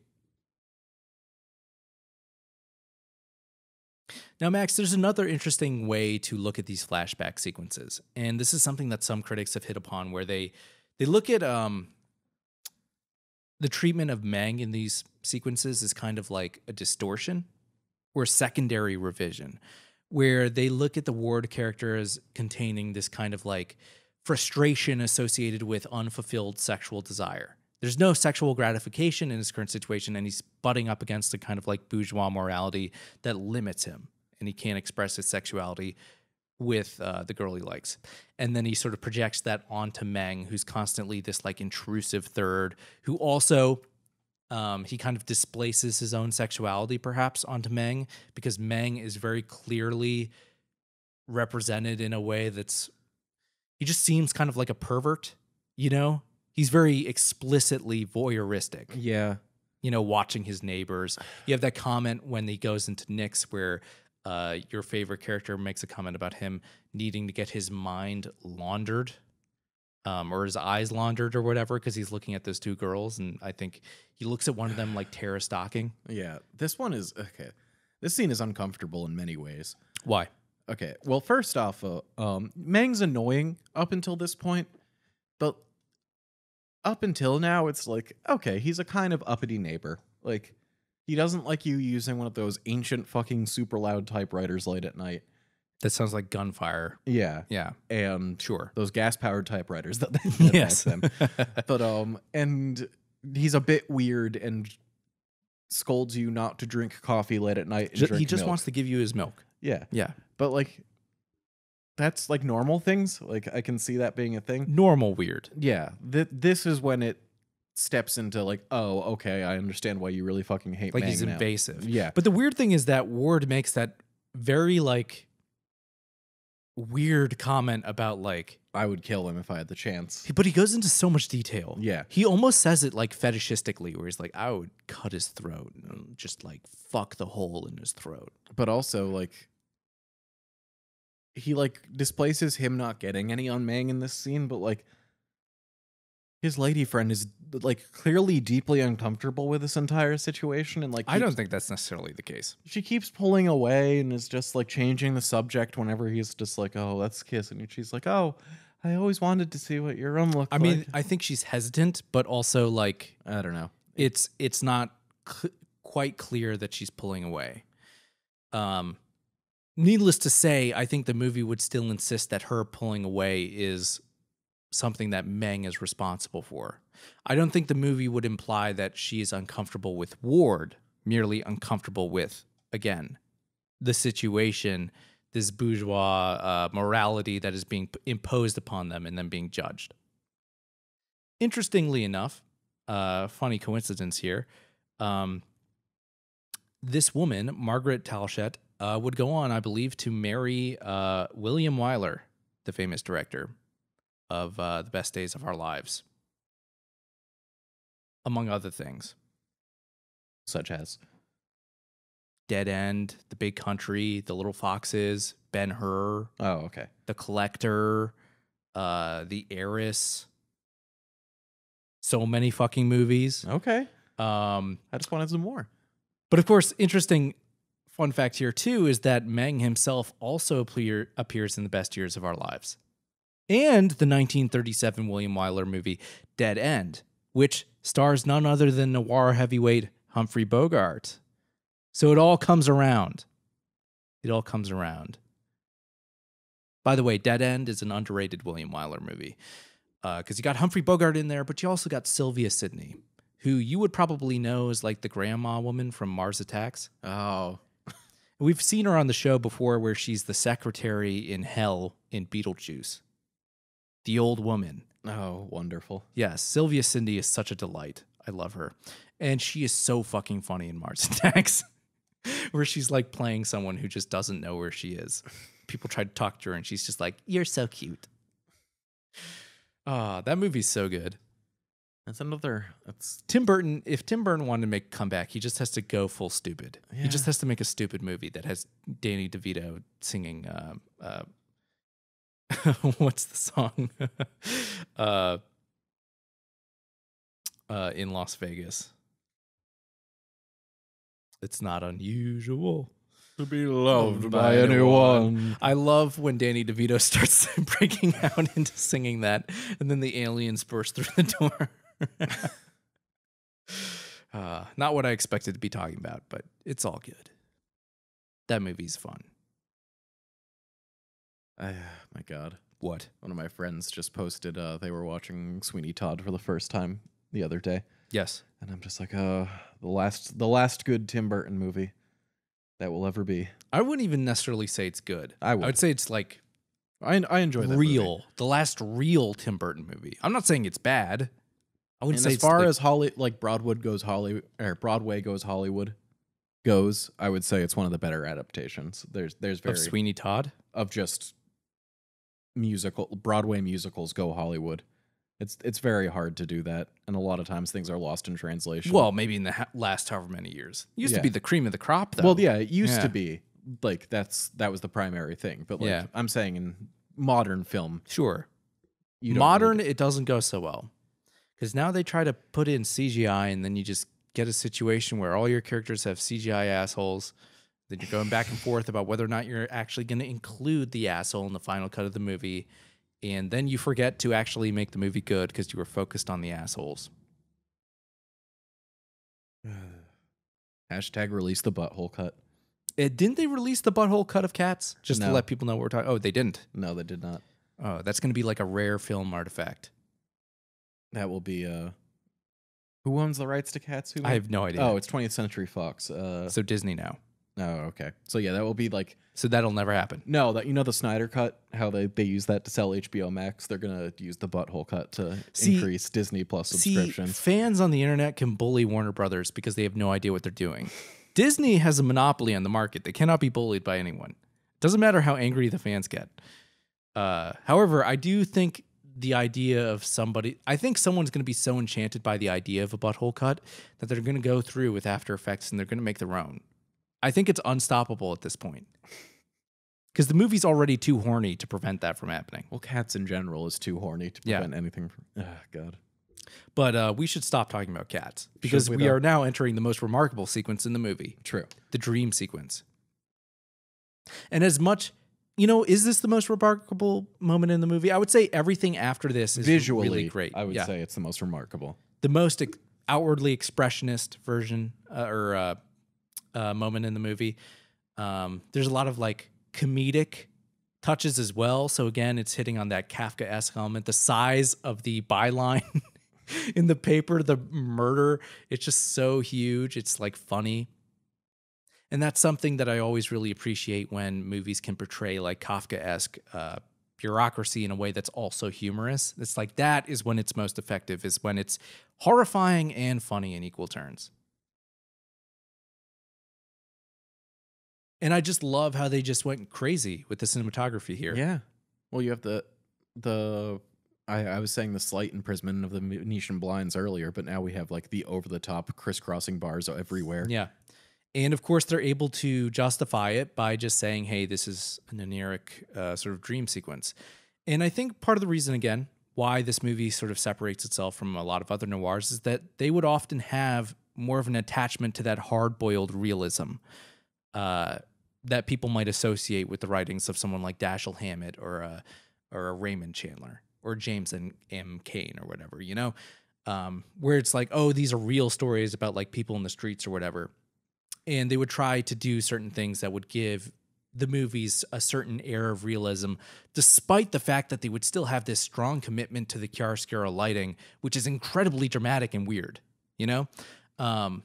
Now, Max, there's another interesting way to look at these flashback sequences, and this is something that some critics have hit upon, where they they look at um, the treatment of Mang in these sequences is kind of like a distortion or secondary revision, where they look at the Ward character as containing this kind of like frustration associated with unfulfilled sexual desire. There's no sexual gratification in his current situation, and he's butting up against a kind of like bourgeois morality that limits him, and he can't express his sexuality with uh, the girl he likes. And then he sort of projects that onto Meng, who's constantly this like intrusive third, who also um, he kind of displaces his own sexuality perhaps onto Meng because Meng is very clearly represented in a way that's he just seems kind of like a pervert, you know? He's very explicitly voyeuristic Yeah. you know, watching his neighbors. You have that comment when he goes into Nick's where uh, your favorite character makes a comment about him needing to get his mind laundered um, or his eyes laundered or whatever because he's looking at those two girls. And I think he looks at one of them like Tara stalking. Yeah. This one is okay. This scene is uncomfortable in many ways. Why? Okay. Well, first off, uh, um, Mang's annoying up until this point, but up until now, it's like okay, he's a kind of uppity neighbor. Like he doesn't like you using one of those ancient fucking super loud typewriters late at night. That sounds like gunfire. Yeah, Yeah, and sure. those gas powered typewriters that they yes. then. But um, and he's a bit weird and scolds you not to drink coffee late at night. And Ju- drink he just milk. wants to give you his milk. yeah. Yeah. But like that's like normal things. Like I can see that being a thing. Normal weird. Yeah. Th- this is when it steps into like, oh, okay, I understand why you really fucking hate like Mang he's now. invasive. Yeah. But the weird thing is that Ward makes that very like weird comment about like I would kill him if I had the chance. but he goes into so much detail. Yeah. He almost says it like fetishistically where he's like I would cut his throat and just like fuck the hole in his throat. But also like he like displaces him not getting any on Mang in this scene, but like his lady friend is like clearly deeply uncomfortable with this entire situation and like I don't think that's necessarily the case. she keeps pulling away and is just like changing the subject whenever he's just like, "Oh, let's kiss," and she's like, "Oh, I always wanted to see what your room looked like." I like." mean, I think she's hesitant, but also like I don't know. it's it's not cl- quite clear that she's pulling away. Um, needless to say, I think the movie would still insist that her pulling away is something that Meng is responsible for. I don't think the movie would imply that she is uncomfortable with Ward, merely uncomfortable with again the situation, this bourgeois uh, morality that is being imposed upon them and then being judged. Interestingly enough, uh, funny coincidence here. Um, this woman, Margaret Tallichet, uh, would go on, I believe, to marry uh, William Wyler, the famous director of uh, The Best Days of Our Lives, among other things. Such as Dead End, The Big Country, The Little Foxes, Ben Hur, Oh, okay. The Collector, uh, The Heiress. So many fucking movies. Okay. Um, I just wanted some more. But of course, interesting fun fact here too is that Meng himself also appear, appears in the best years of our lives. And the 1937 William Wyler movie Dead End, which stars none other than noir heavyweight Humphrey Bogart. So it all comes around. It all comes around. By the way, Dead End is an underrated William Wyler movie uh, because you got Humphrey Bogart in there, but you also got Sylvia Sidney, who you would probably know as like the grandma woman from Mars Attacks. Oh, We've seen her on the show before where she's the secretary in Hell in Beetlejuice. The old woman. oh, wonderful. Yes, Sylvia Sidney is such a delight. I love her. And she is so fucking funny in Mars Attacks, where she's like playing someone who just doesn't know where she is. People try to talk to her and she's just like, You're so cute. Ah, that movie's so good. That's another. That's Tim Burton, if Tim Burton wanted to make a comeback, he just has to go full stupid. He just has to make a stupid movie that has Danny DeVito singing. Um, uh, what's the song? uh, uh, in Las Vegas. It's not unusual. to be loved by anyone. I love when Danny DeVito starts breaking out into singing that, and then the aliens burst through the door. uh, not what I expected to be talking about, but it's all good. That movie's fun. I, my God. What? One of my friends just posted uh, they were watching Sweeney Todd for the first time the other day, Yes. and I'm just like, uh, the last, the last good Tim Burton movie that will ever be. I wouldn't even necessarily say it's good. I I would. would say it's like I, I enjoy that movie. real, the last real Tim Burton movie. I'm not saying it's bad. I wouldn't And say as far like- as Holly, like Broadwood goes Holly, or Broadway goes Hollywood goes, I would say it's one of the better adaptations. There's, there's very of Sweeney Todd. of just musical Broadway musicals go Hollywood. It's it's very hard to do that, and a lot of times things are lost in translation. Well, maybe in the ha- last however many years. it Used Yeah. to be the cream of the crop, though. well, yeah, it used Yeah. to be like that's that was the primary thing, but like Yeah. I'm saying in modern film, Sure. you Modern, really it doesn't go so well. Because now they try to put in CGI, and then you just get a situation where all your characters have CGI assholes. Then you're going back and forth about whether or not you're actually going to include the asshole in the final cut of the movie. And then you forget to actually make the movie good because you were focused on the assholes. hashtag release the butthole cut. Uh, didn't they release the butthole cut of Cats just to let people know what we're talking? Oh, they didn't. No, they did not. Oh, that's going to be like a rare film artifact. That will be uh, who owns the rights to Cats? Who I have no idea. Oh, it's 20th Century Fox. Uh, so Disney now. Oh, okay. So yeah, that will be like So that'll never happen. no, that you know the Snyder cut, how they they use that to sell HBO Max. They're gonna use the butthole cut to See- increase Disney Plus See, subscription. fans on the internet can bully Warner Brothers because they have no idea what they're doing. Disney has a monopoly on the market. They cannot be bullied by anyone. Doesn't matter how angry the fans get. Uh, however, I do think the idea of somebody, I think someone's going to be so enchanted by the idea of a butthole cut that they're going to go through with After Effects and they're going to make their own. I think it's unstoppable at this point because the movie's already too horny to prevent that from happening. well, cats in general is too horny to Yeah. prevent anything. From, ah, God. But uh, we should stop talking about cats because we we, are now entering the most remarkable sequence in the movie True. the dream sequence. And as much, you know, is this the most remarkable moment in the movie? I would say everything after this is Visually, really great. I would Yeah. say it's the most remarkable. the most ex- outwardly expressionist version uh, or uh, uh, moment in the movie. Um, there's a lot of like comedic touches as well. So again, it's hitting on that Kafka-esque element. The size of the byline in the paper, the murder, it's just so huge. It's like funny. And that's something that I always really appreciate when movies can portray like Kafka-esque uh, bureaucracy in a way that's also humorous. It's like that is when it's most effective, is when it's horrifying and funny in equal turns. And I just love how they just went crazy with the cinematography here. Yeah. Well, you have the the I, I was saying the slight imprisonment of the Venetian blinds earlier, but now we have like the over the top crisscrossing bars everywhere. Yeah. And of course, they're able to justify it by just saying, hey, this is an oniric uh, sort of dream sequence. And I think part of the reason, again, why this movie sort of separates itself from a lot of other noirs is that they would often have more of an attachment to that hard boiled realism uh, that people might associate with the writings of someone like Dashiell Hammett or a, or a Raymond Chandler or James and M. Cain or whatever, you know? Um, where it's like, oh, these are real stories about like people in the streets or whatever and they would try to do certain things that would give the movies a certain air of realism, despite the fact that they would still have this strong commitment to the chiaroscuro lighting, which is incredibly dramatic and weird, you know? Um,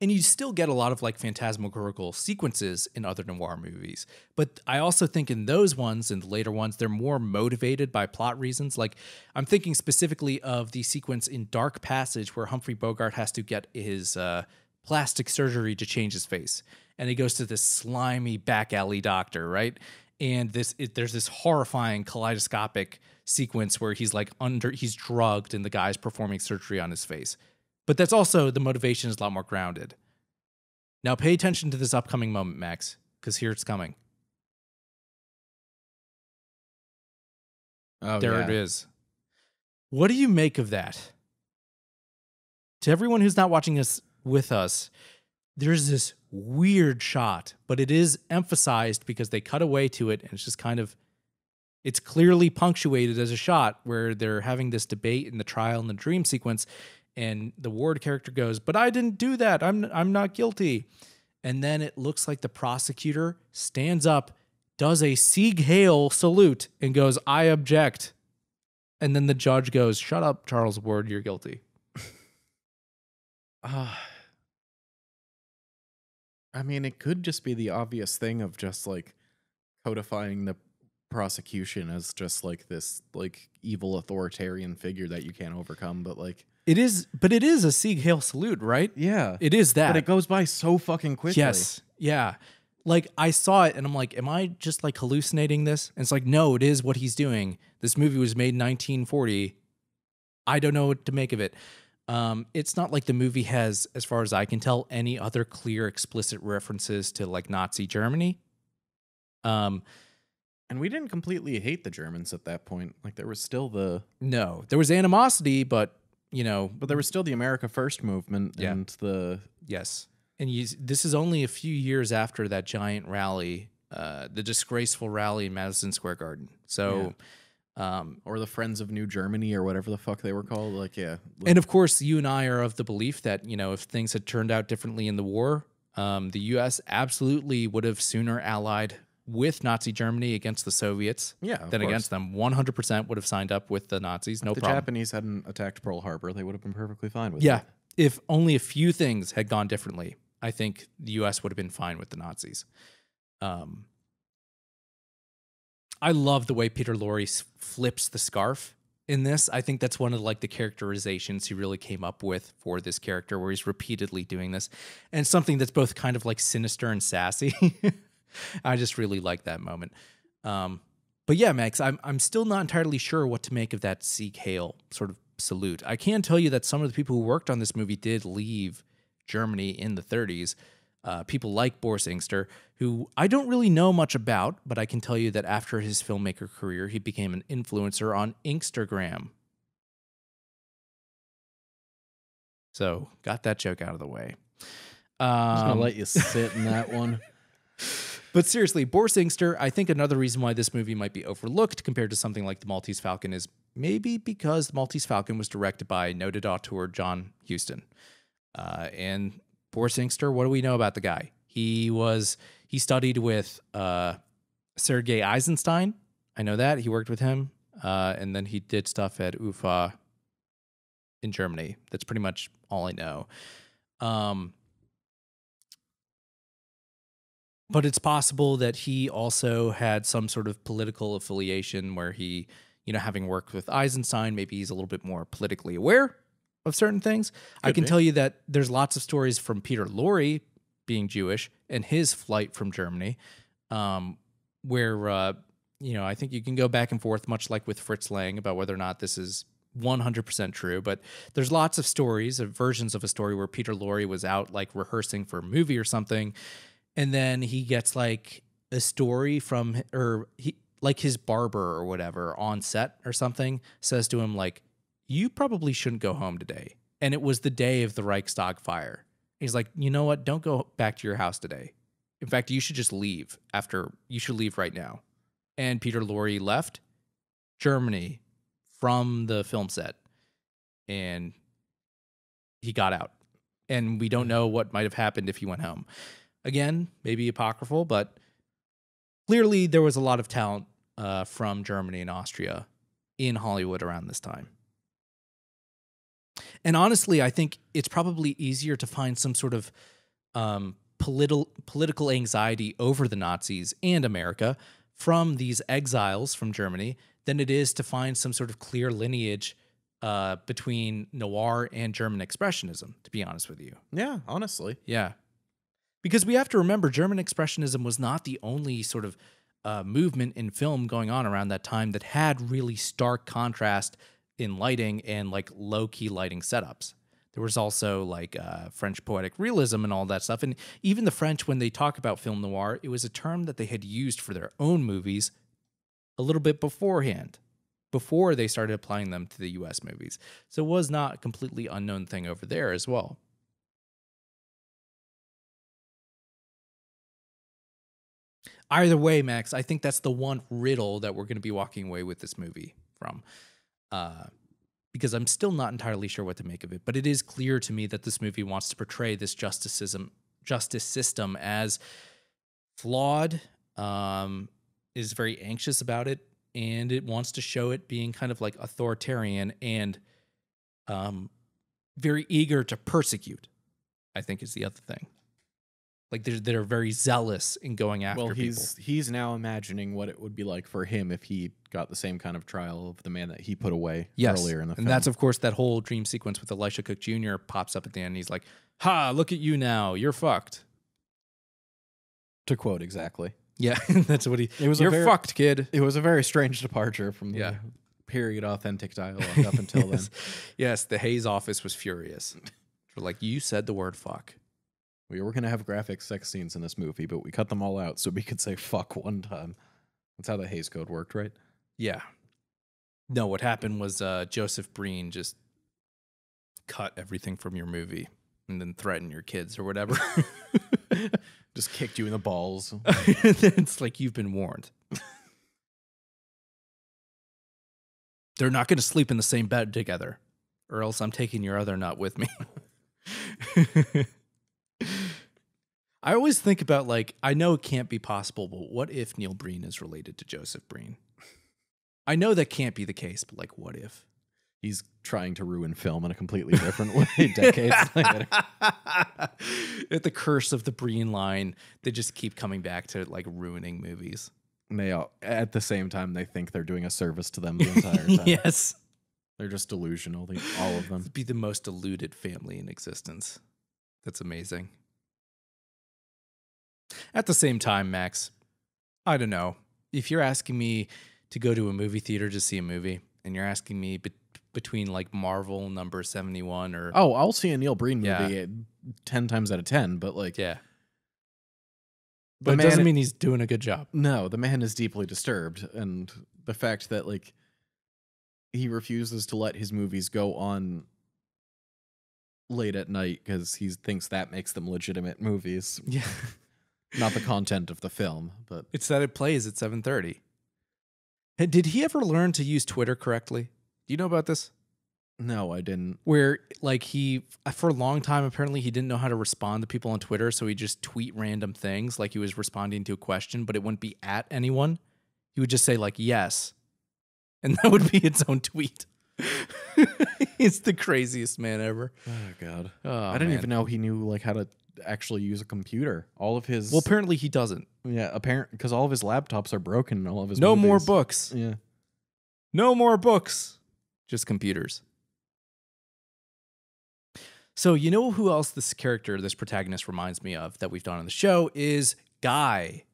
and you still get a lot of like phantasmagorical sequences in other noir movies. But I also think in those ones and the later ones, they're more motivated by plot reasons. Like I'm thinking specifically of the sequence in Dark Passage where Humphrey Bogart has to get his uh, plastic surgery to change his face. And he goes to this slimy back alley doctor, right? And this it, there's this horrifying kaleidoscopic sequence where he's like under he's drugged and the guy's performing surgery on his face. But that's also the motivation is a lot more grounded. Now pay attention to this upcoming moment, Max, because here it's coming. Oh, there yeah. it is. What do you make of that? To everyone who's not watching this with us, there's this weird shot, but it is emphasized because they cut away to it and it's just kind of it's clearly punctuated as a shot where they're having this debate in the trial in the dream sequence and the ward character goes, "But I didn't do that. I'm I'm not guilty." And then it looks like the prosecutor stands up, does a Sieg Heil salute and goes, "I object." And then the judge goes, "Shut up, Charles Ward, you're guilty." Ah. I mean, it could just be the obvious thing of just like codifying the prosecution as just like this like evil authoritarian figure that you can't overcome. But like, It is, but it is a Sieg Heil salute, right? yeah, It is that. but it goes by so fucking quickly. Yes. Yeah. Like I saw it and I'm like, am I just like hallucinating this? And it's like, no, it is what he's doing. This movie was made in 1940. I don't know what to make of it. Um, it's not like the movie has, as far as I can tell, any other clear, explicit references to like Nazi Germany. Um, And we didn't completely hate the Germans at that point. Like there was still the no, there was animosity, but you know, but there was still the America First movement Yeah. and the Yes. And you, this is only a few years after that giant rally, uh, the disgraceful rally in Madison Square Garden. So, um, or the Friends of New Germany or whatever the fuck they were called. Like yeah, and of course, you and I are of the belief that, you know, if things had turned out differently in the war, um, the U.S. absolutely would have sooner allied with Nazi Germany against the Soviets yeah, than course. against them. 100% would have signed up with the Nazis. No if the problem. Japanese hadn't attacked Pearl Harbor, they would have been perfectly fine with Yeah. it. If only a few things had gone differently. I think the U.S. would have been fine with the Nazis. Um, I love the way Peter Lorre flips the scarf in this. I think that's one of like the characterizations he really came up with for this character, where he's repeatedly doing this, and something that's both kind of like sinister and sassy. I just really like that moment. Um, but yeah, Max, I'm I'm still not entirely sure what to make of that Sieg Heil sort of salute. I can tell you that some of the people who worked on this movie did leave Germany in the 30s. Uh, people like Boris Ingster, who I don't really know much about, but I can tell you that after his filmmaker career, he became an influencer on Instagram. So, got that joke out of the way. I'm just Um, gonna let you sit in that one. but seriously, Boris Ingster, I think another reason why this movie might be overlooked compared to something like The Maltese Falcon is maybe because The Maltese Falcon was directed by noted auteur John Huston. Uh, and Boris Ingster, what do we know about the guy? He was he studied with uh, Sergei Eisenstein. I know that he worked with him, uh, and then he did stuff at UFA in Germany. That's pretty much all I know. Um, but it's possible that he also had some sort of political affiliation where he, you know, having worked with Eisenstein, maybe he's a little bit more politically aware of certain things. I can be. tell you that there's lots of stories from Peter Lorre being Jewish and his flight from Germany, um, where uh, you know I think you can go back and forth, much like with Fritz Lang, about whether or not this is 100% true. But there's lots of stories, of versions of a story where Peter Lorre was out like rehearsing for a movie or something, and then he gets like a story from or he like his barber or whatever on set or something says to him like you probably shouldn't go home today. And it was the day of the reichstag fire he's like you know what? Don't go back to your house today. In fact you should just leave after you should leave right now. And peter lorre left germany from the film set. And he got out. And we don't know what might have happened if he went home. Again maybe apocryphal but clearly there was a lot of talent uh, from germany and austria in hollywood around this time and honestly i think it's probably easier to find some sort of um, political political anxiety over the nazis and america from these exiles from germany than it is to find some sort of clear lineage uh, between noir and german expressionism to be honest with you Yeah, honestly. yeah. Because we have to remember German Expressionism was not the only sort of uh, movement in film going on around that time that had really stark contrast in lighting and like low key lighting setups. There was also like uh, French poetic realism and all that stuff. And even the French, when they talk about film noir, it was a term that they had used for their own movies a little bit beforehand, before they started applying them to the US movies. So it was not a completely unknown thing over there as well. Either way, Max, I think that's the one riddle that we're going to be walking away with this movie from. Uh, because I'm still not entirely sure what to make of it, but it is clear to me that this movie wants to portray this justice system, justice system as flawed, um, is very anxious about it, and it wants to show it being kind of like authoritarian and um, very eager to persecute. I think is the other thing. Like they're they're very zealous in going after well, people. he's he's now imagining what it would be like for him if he got the same kind of trial of the man that he put away Yes. earlier in the film. and that's of course that whole dream sequence with Elisha Cook Jr. pops up at the end. And he's like, "Ha! Look at you now. You're fucked." to quote exactly. Yeah, that's what he. It was You're very- fucked, kid. It was a very strange departure from the Yeah. period authentic dialogue up until then. yes. yes, the Hays office was furious. Like, you said the word fuck. We were gonna have graphic sex scenes in this movie, but we cut them all out so we could say fuck one time. That's how the Hays Code worked, right? Yeah. No, what happened was uh, Joseph Breen just cut everything from your movie and then threatened your kids or whatever. Just kicked you in the balls. it's like you've been warned. They're not going to sleep in the same bed together, or else I'm taking your other nut with me. I always think about like I know it can't be possible, but what if Neil Breen is related to Joseph Breen? I know that can't be the case, but like what if? He's trying to ruin film in a completely different way decades later. At the curse of the Breen line, they just keep coming back to like ruining movies. And they all, at the same time they think they're doing a service to them the entire time. yes. They're just delusional, they, all of them. be the most deluded family in existence. That's amazing. At the same time, Max, I don't know. If you're asking me to go to a movie theater to see a movie, and you're asking me be- between like Marvel number 71 or. Oh, I'll see a Neil Breen movie Yeah. 10 times out of 10, but like yeah. But it man doesn't mean he's doing a good job. No, the man is deeply disturbed, and the fact that like he refuses to let his movies go on late at night because he thinks that makes them legitimate movies, Yeah. not the content of the film. But It's that it plays at 7:30. Hey, Did he ever learn to use Twitter correctly? Do you know about this? no, I didn't. Where like he uh, for a long time apparently he didn't know how to respond to people on Twitter, so he just tweet random things like he was responding to a question, but it wouldn't be at anyone. He would just say like yes. And that would be its own tweet. He's the craziest man ever. Oh God, Oh, I didn't man. even know he knew like how to actually use a computer. All of his Well, apparently he doesn't. yeah, apparent because all of his laptops are broken. And all of his No more movies- books. Yeah, No more books, just computers. So, you know who else this character, this protagonist reminds me of that we've done on the show is Guy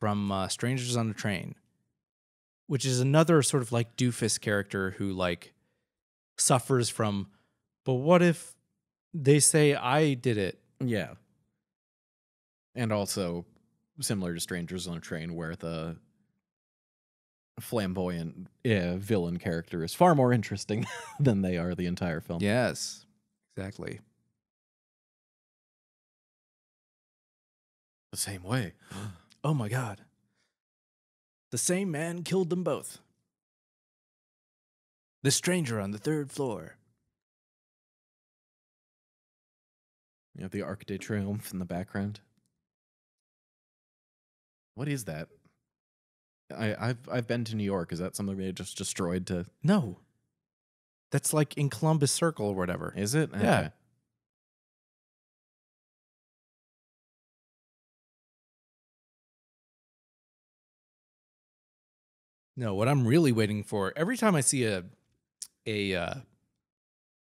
from uh, Strangers on the Train, which is another sort of like doofus character who like suffers from, but what if they say I did it? Yeah, and also similar to Strangers on a Train, where the flamboyant uh, villain character is far more interesting than they are the entire film. Yes, exactly. The same way. Oh my God. The same man killed them both. The stranger on the third floor. You have the Arc de Triomphe in the background. What is that? I, I've I've been to New York. Is that something they just destroyed to? No. That's like in Columbus Circle or whatever. Is it? Yeah. Okay. No, what I'm really waiting for every time I see a a uh,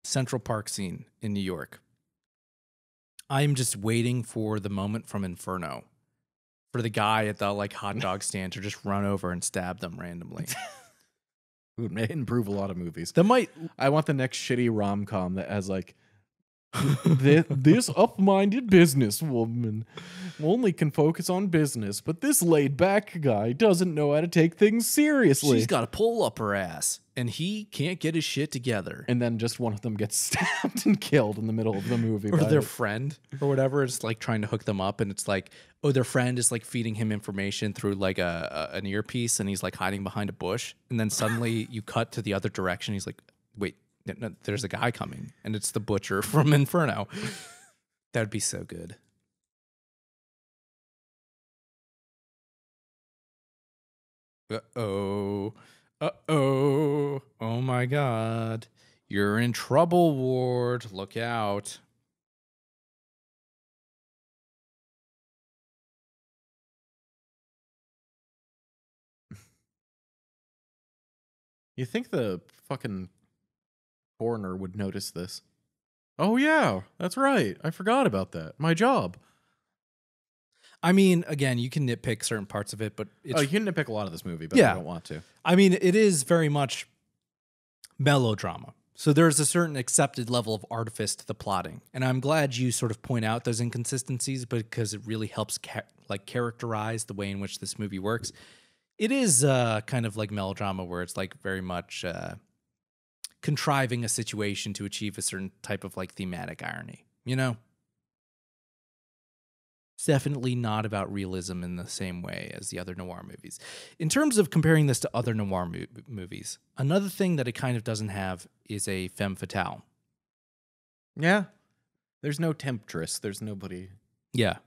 Central Park scene in New York, I'm just waiting for the moment from Inferno, for the guy at the like hot dog stand to just run over and stab them randomly. It would improve a lot of movies. that might I want the next shitty rom com that has like this, this up-minded businesswoman only can focus on business, but this laid-back guy doesn't know how to take things seriously. She's got to pull up her ass, and he can't get his shit together. and then just one of them gets stabbed and killed in the middle of the movie. or their it. friend or whatever is like trying to hook them up, and it's like, oh, their friend is like feeding him information through like a, a an earpiece, and he's like hiding behind a bush, and then suddenly you cut to the other direction. He's like, wait, no, no, there's a guy coming, and it's the butcher from Inferno. that would be so good. Uh oh. Uh oh. Oh my God. You're in trouble, Ward. Look out. You think the fucking coroner would notice this? Oh yeah, that's right. I forgot about that. My job. I mean, again, you can nitpick certain parts of it, but it's, oh, you can nitpick a lot of this movie, but Yeah. I don't want to. I mean, it is very much melodrama. So there's a certain accepted level of artifice to the plotting, and I'm glad you sort of point out those inconsistencies because it really helps ca- like characterize the way in which this movie works. It is uh, kind of like melodrama where it's like very much uh, contriving a situation to achieve a certain type of like thematic irony. You know, it's definitely not about realism in the same way as the other noir movies. In terms of comparing this to other noir mo- movies, another thing that it kind of doesn't have is a femme fatale. Yeah. There's no temptress. There's nobody. Yeah.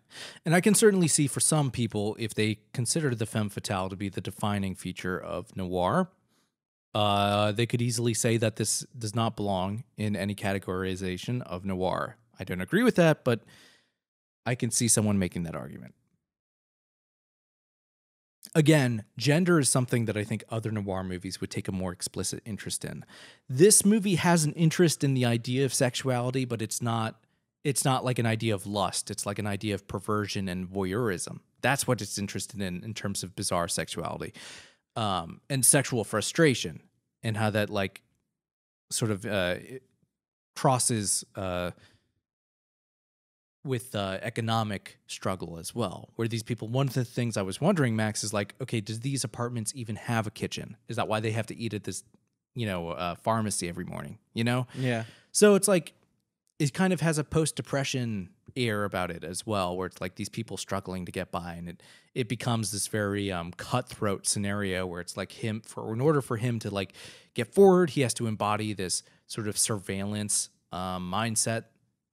And I can certainly see for some people, if they consider the femme fatale to be the defining feature of noir, Uh, they could easily say that this does not belong in any categorization of noir. I don't agree with that, but I can see someone making that argument. Again, gender is something that I think other noir movies would take a more explicit interest in. This movie has an interest in the idea of sexuality, but it's not it's not like an idea of lust. It's like an idea of perversion and voyeurism. That's what it's interested in in terms of bizarre sexuality um, and sexual frustration, and how that like sort of uh, crosses uh, with uh, economic struggle as well. Where these people, one of the things I was wondering, Max, is like, okay, does these apartments even have a kitchen? Is that why they have to eat at this, you know, uh, pharmacy every morning? You know, Yeah. so it's like it kind of has a post depression air about it as well, where it's like these people struggling to get by, and it it becomes this very um, cutthroat scenario where it's like him for in order for him to like get forward, he has to embody this sort of surveillance um, mindset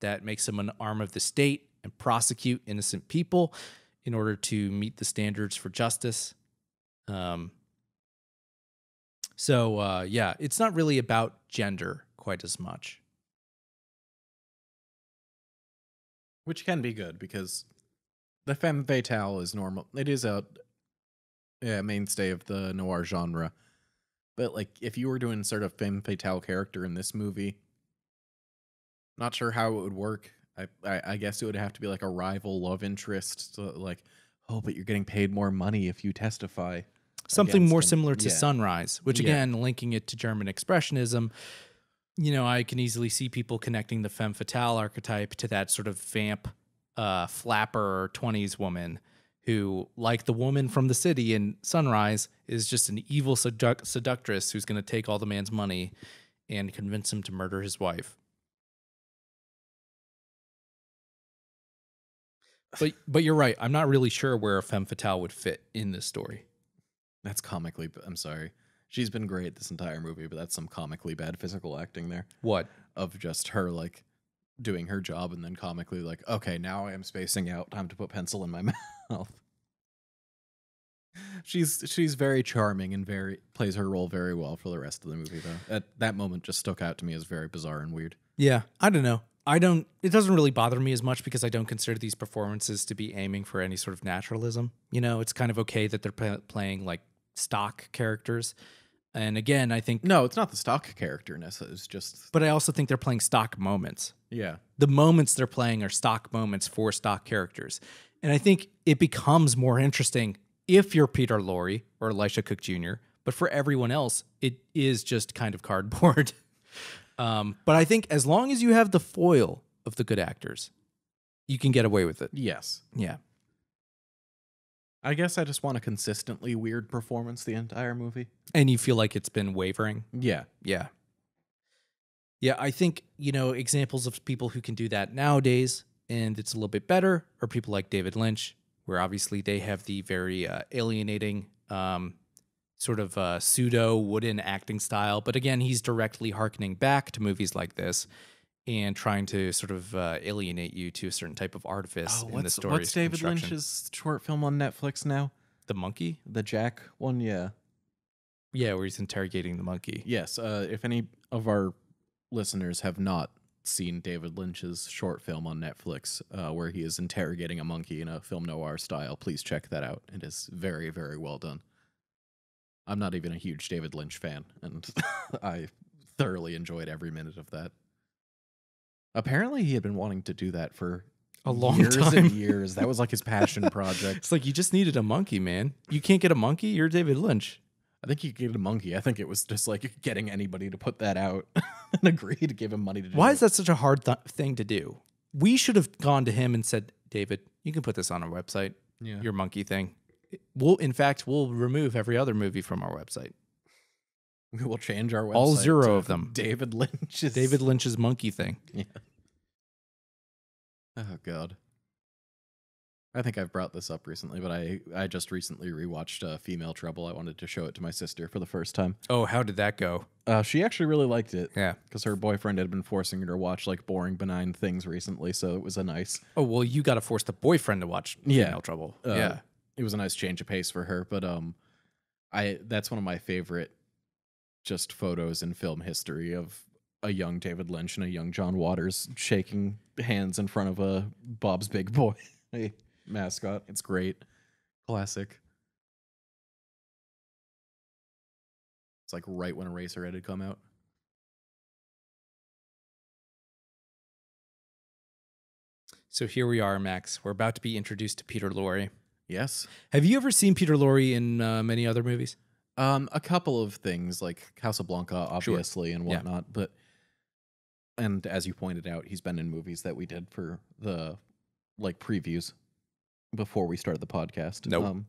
that makes him an arm of the state and prosecute innocent people in order to meet the standards for justice. Um, so uh, yeah, it's not really about gender quite as much. Which can be good because the femme fatale is normal. It is a yeah, mainstay of the noir genre. But like if you were doing sort of femme fatale character in this movie, not sure how it would work. I, I, I guess it would have to be like a rival love interest. So like, oh, but you're getting paid more money if you testify. something more him. similar to Yeah. Sunrise, which Yeah. again, linking it to German expressionism, you know, I can easily see people connecting the femme fatale archetype to that sort of vamp, uh, flapper 20s woman who, like the woman from the city in Sunrise, is just an evil seduc- seductress who's going to take all the man's money and convince him to murder his wife. But but you're right. I'm not really sure where a femme fatale would fit in this story. That's comically. I'm sorry. She's been great this entire movie, but that's some comically bad physical acting there. What? of just her like doing her job and then comically like okay now i am spacing out time to put pencil in my mouth she's she's very charming and very plays her role very well for the rest of the movie though at that moment just stuck out to me as very bizarre and weird Yeah, I don't know. I don't. It doesn't really bother me as much because I don't consider these performances to be aiming for any sort of naturalism. You know, it's kind of okay that they're pla playing like stock characters. And again, I think, no it's not the stock character Nessa it's just but I also think they're playing stock moments. yeah The moments they're playing are stock moments for stock characters. And I think it becomes more interesting if you're Peter Lorre or Elisha Cook Jr., but for everyone else, it is just kind of cardboard. um, but I think as long as you have the foil of the good actors, you can get away with it. yes Yeah. i guess i just want a consistently weird performance the entire movie And you feel like it's been wavering. yeah Yeah. Yeah, I think, you know, examples of people who can do that nowadays and it's a little bit better are people like David Lynch, where obviously they have the very uh, alienating um, sort of uh, pseudo wooden acting style. But again, he's directly harkening back to movies like this and trying to sort of uh, alienate you to a certain type of artifice oh in the story. what's david lynch's short film on netflix now The monkey? the jack one yeah Yeah, where he's interrogating the monkey. Yes, uh, if any of our listeners have not seen David Lynch's short film on Netflix, uh, where he is interrogating a monkey in a film noir style, please check that out. It is very, very well done. I'm not even a huge David Lynch fan, and I thoroughly enjoyed every minute of that. Apparently, he had been wanting to do that for A long years time. and years. That was like his passion project. It's like you just needed a monkey, man. You can't get a monkey. You're David Lynch. I think he could get a monkey. I think it was just like getting anybody to put that out and agree to give him money to do Why it. is that such a hard th- thing to do? We should have gone to him and said, "David, you can put this on our website. Yeah. Your monkey thing. We'll, in fact, we'll remove every other movie from our website. We will change our website. All zero of them. David Lynch's David Lynch's monkey thing. Yeah. Oh God. I think I've brought this up recently, but I I just recently rewatched uh, Female Trouble. I wanted to show it to my sister for the first time. Oh, how did that go? Uh, she actually really liked it Yeah. because her boyfriend had been forcing her to watch like boring, benign things recently. So it was a nice, Oh well, you got to force the boyfriend to watch Yeah. Female Trouble. uh, yeah. It was a nice change of pace for her. But um, I that's one of my favorite just photos in film history of a young David Lynch and a young John Waters shaking hands in front of a Bob's Big Boy mascot. It's great. Classic. It's like right when Eraserhead had come out. So here we are, Maxx. We're about to be introduced to Peter Lorre. Yes. Have you ever seen Peter Lorre in uh, many other movies? Um, a couple of things like Casablanca, Sure. obviously, and Yeah. whatnot, but and as you pointed out, he's been in movies that we did for the like previews before we started the podcast. Nope. Um,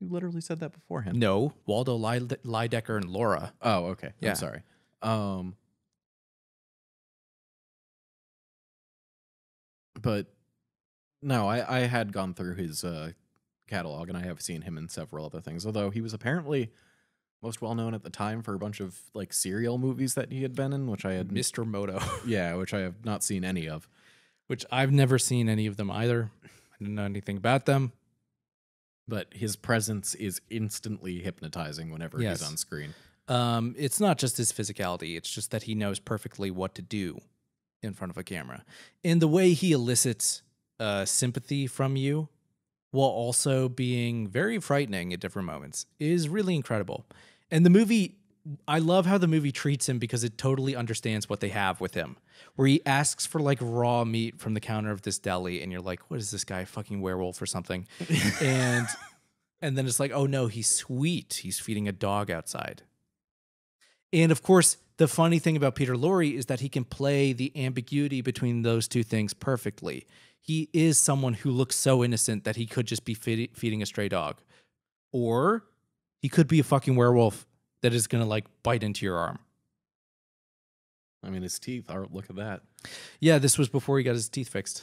you literally said that beforehand. No, Waldo Lide- Lydecker and Laura. Oh, okay. Yeah. I'm sorry. Um, but no, I I had gone through his uh catalog and I have seen him in several other things. Although he was apparently most well known at the time for a bunch of like serial movies that he had been in, which I had Mr. Moto, yeah, which I have not seen any of. which I've never seen any of them either. I didn't know anything about them. But his presence is instantly hypnotizing whenever Yes. he's on screen. Um, it's not just his physicality, it's just that he knows perfectly what to do in front of a camera. And the way he elicits uh, sympathy from you while also being very frightening at different moments is really incredible. And the movie, I love how the movie treats him because it totally understands what they have with him. Where he asks for like raw meat from the counter of this deli, and you're like, what is this guy, a fucking werewolf or something? and and then it's like, oh no, he's sweet. He's feeding a dog outside. And of course, the funny thing about Peter Lorre is that he can play the ambiguity between those two things perfectly. He is someone who looks so innocent that he could just be feed- feeding a stray dog, or he could be a fucking werewolf that is gonna like bite into your arm. I mean, his teeth are look at that. Yeah, this was before he got his teeth fixed.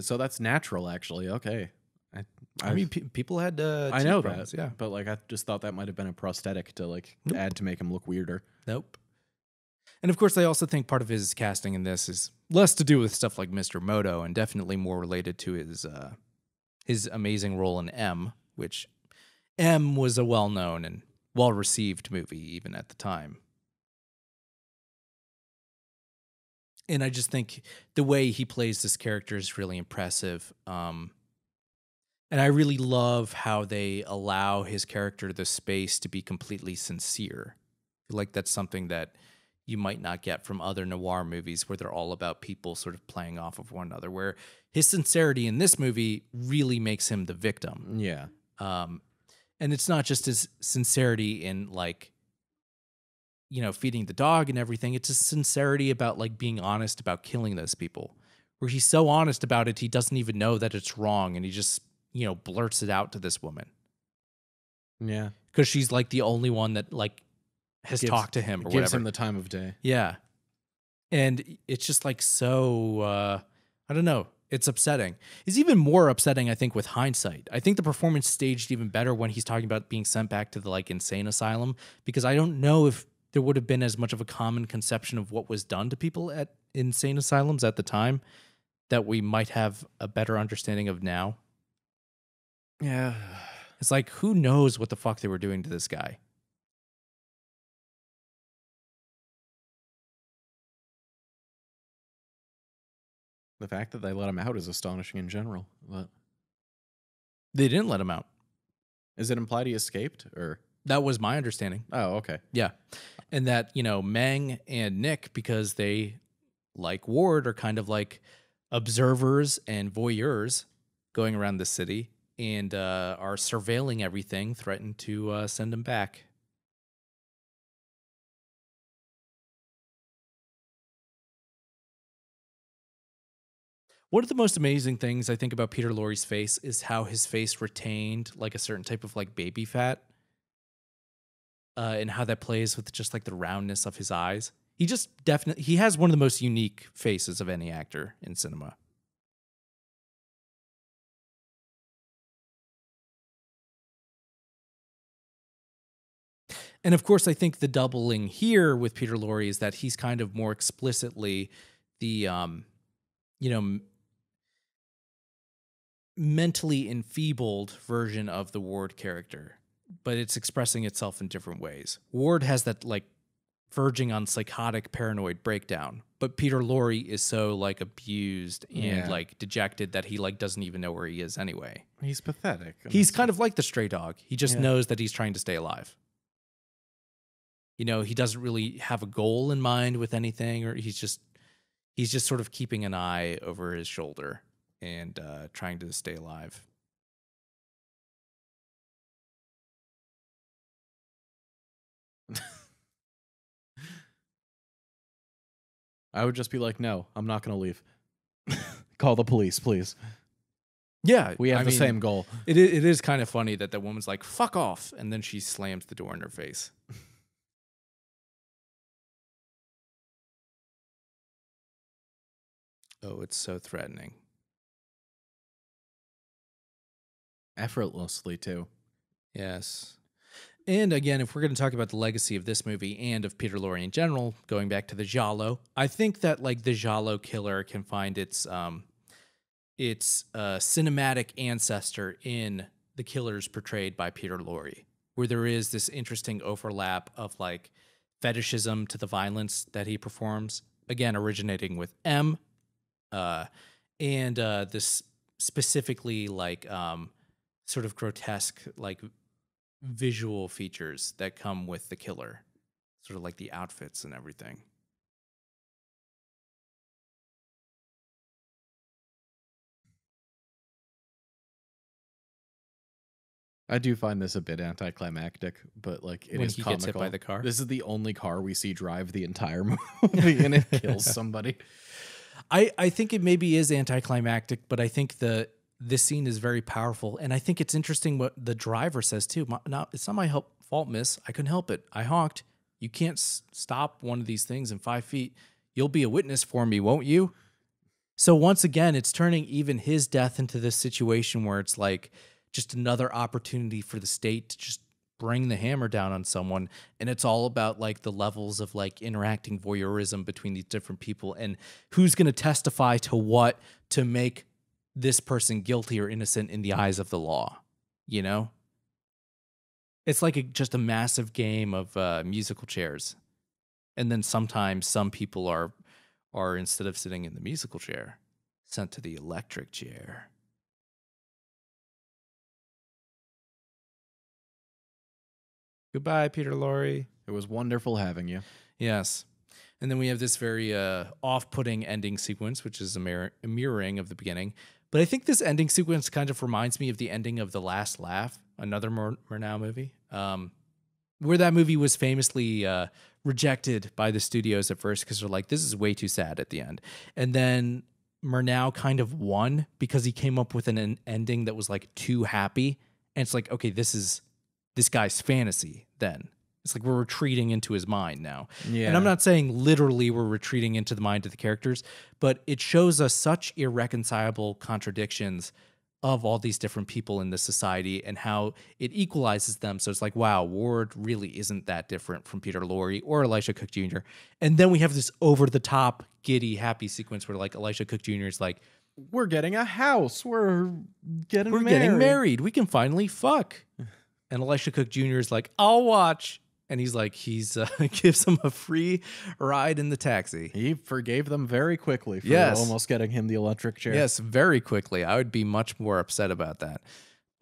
So that's natural, actually. Okay. I, I, mean, pe- people had. Uh, I know problems, that. Yeah. But like, I just thought that might have been a prosthetic to like Nope. add to make him look weirder. Nope. And of course, I also think part of his casting in this is less to do with stuff like Mr. Moto and definitely more related to his uh, his amazing role in M, which M was a well known and well received movie even at the time. And I just think the way he plays this character is really impressive. Um, and I really love how they allow his character the space to be completely sincere. Like that's something that you might not get from other noir movies where they're all about people sort of playing off of one another. Where his sincerity in this movie really makes him the victim. Yeah. Um, and it's not just his sincerity in like, you know, feeding the dog and everything. It's his sincerity about like being honest about killing those people. Where he's so honest about it, he doesn't even know that it's wrong, and he just you know blurts it out to this woman Yeah. because she's like the only one that like has Gives- talked to him or Gives whatever. him the time of day. Yeah. And it's just like so uh I don't know. It's upsetting. It's even more upsetting, I think, with hindsight. I think the performance staged even better when he's talking about being sent back to the like insane asylum because I don't know if there would have been as much of a common conception of what was done to people at insane asylums at the time that we might have a better understanding of now. Yeah. It's like who knows what the fuck they were doing to this guy. The fact that they let him out is astonishing in general. But They didn't let him out. is it implied he escaped or? That was my understanding. Oh, okay. Yeah. And that, you know, Meng and Nick, because they, like Ward, are kind of like observers and voyeurs going around the city and uh, are surveilling everything, threatened to uh, send him back. One of the most amazing things I think about Peter Lorre's face is how his face retained like a certain type of like baby fat uh, and how that plays with just like the roundness of his eyes. He just definitely he has one of the most unique faces of any actor in cinema. And of course, I think the doubling here with Peter Lorre is that he's kind of more explicitly the, um, you know, mentally enfeebled version of the Ward character but it's expressing itself in different ways. Ward has that like verging on psychotic paranoid breakdown, but Peter Lorre is so like abused and Yeah. like dejected that he like doesn't even know where he is anyway. He's pathetic. He's kind of like the stray dog. He just Yeah. knows that he's trying to stay alive. You know, he doesn't really have a goal in mind with anything, or he's just he's just sort of keeping an eye over his shoulder and uh, trying to stay alive. I would just be like, no, I'm not going to leave. Call the police, please. Yeah, We have I the mean, same goal. It is, it is kind of funny that the woman's like "fuck off" and then she slams the door in her face. oh, it's so threatening. Effortlessly, too. Yes. And again, if we're going to talk about the legacy of this movie and of Peter Lorre in general, going back to the Giallo, I think that like the Giallo killer can find its um its uh, cinematic ancestor in the killers portrayed by Peter Lorre, where there is this interesting overlap of like fetishism to the violence that he performs, again originating with M, uh, and uh, this specifically like um, sort of grotesque like visual features that come with the killer, sort of like the outfits and everything. I do find this a bit anticlimactic, but like it is when he comical. gets hit by the car. This is the only car we see drive the entire movie, and it kills somebody. I, I think it maybe is anticlimactic, but I think the this scene is very powerful, and I think it's interesting what the driver says too. My, now it's not my help, fault, miss. I couldn't help it. I honked. You can't stop one of these things in five feet. You'll be a witness for me, won't you? So once again, it's turning even his death into this situation where it's like just another opportunity for the state to just bring the hammer down on someone and it's all about like the levels of like interacting voyeurism between these different people and who's going to testify to what to make this person guilty or innocent in the eyes of the law you know it's like a, just a massive game of uh, musical chairs and then sometimes some people are are instead of sitting in the musical chair sent to the electric chair goodbye peter lorre It was wonderful having you. Yes. And then we have this very uh, off putting ending sequence, which is a, mirror- a mirroring of the beginning. But I think this ending sequence kind of reminds me of the ending of The Last Laugh, another Mur- Murnau movie, um, where that movie was famously uh, rejected by the studios at first because they're like, this is way too sad at the end. And then Murnau kind of won because he came up with an, an ending that was like too happy. And it's like, okay, this is this guy's fantasy then. It's like we're retreating into his mind now. Yeah. And I'm not saying literally we're retreating into the mind of the characters, but it shows us such irreconcilable contradictions of all these different people in this society and how it equalizes them. So it's like, wow, Ward really isn't that different from Peter Lorre or Elisha Cook Jr. And then we have this over the top, giddy, happy sequence where like Elisha Cook Jr. is like, We're getting a house. We're getting we're married. getting married. We can finally fuck. And Elisha Cook Jr. is like, I'll watch. And he's like, he's uh, gives him a free ride in the taxi. He forgave them very quickly for Yes. almost getting him the electric chair. Yes, very quickly. I would be much more upset about that.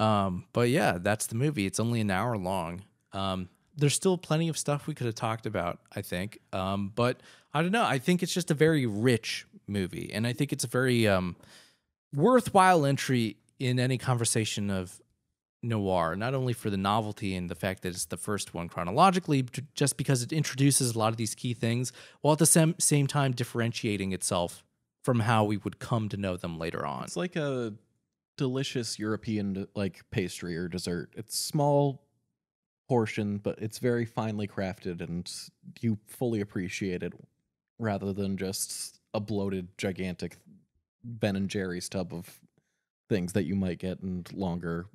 Um, but yeah, that's the movie. It's only an hour long. Um, there's still plenty of stuff we could have talked about, I think. Um, but I don't know. I think it's just a very rich movie, and I think it's a very um, worthwhile entry in any conversation of noir, not only for the novelty and the fact that it's the first one chronologically, just because it introduces a lot of these key things while at the same, same time differentiating itself from how we would come to know them later on. It's like a delicious European like pastry or dessert. It's small portion, but it's very finely crafted and you fully appreciate it rather than just a bloated gigantic Ben and Jerry's tub of things that you might get in longer.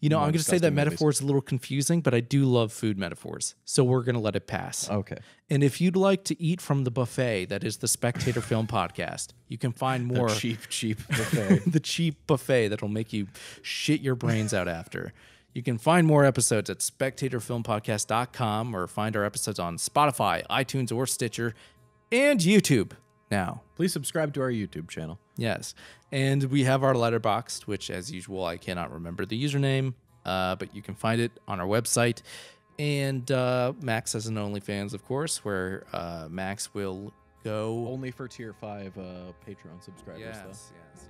You know, I'm going to say that movies. metaphor is a little confusing, but I do love food metaphors. So we're going to let it pass. Okay. And if you'd like to eat from the buffet that is the Spectator Film Podcast, you can find more The cheap, cheap buffet. the cheap buffet that'll make you shit your brains out after. You can find more episodes at spectatorfilmpodcast.com or find our episodes on Spotify, iTunes, or Stitcher, and YouTube now. Please subscribe to our YouTube channel. Yes. And we have our letterboxd, which, as usual, I cannot remember the username, uh, but you can find it on our website. And uh, Maxx has an OnlyFans, of course, where uh, Maxx will go. Only for tier five uh, Patreon subscribers, Yes, though. yes, yes.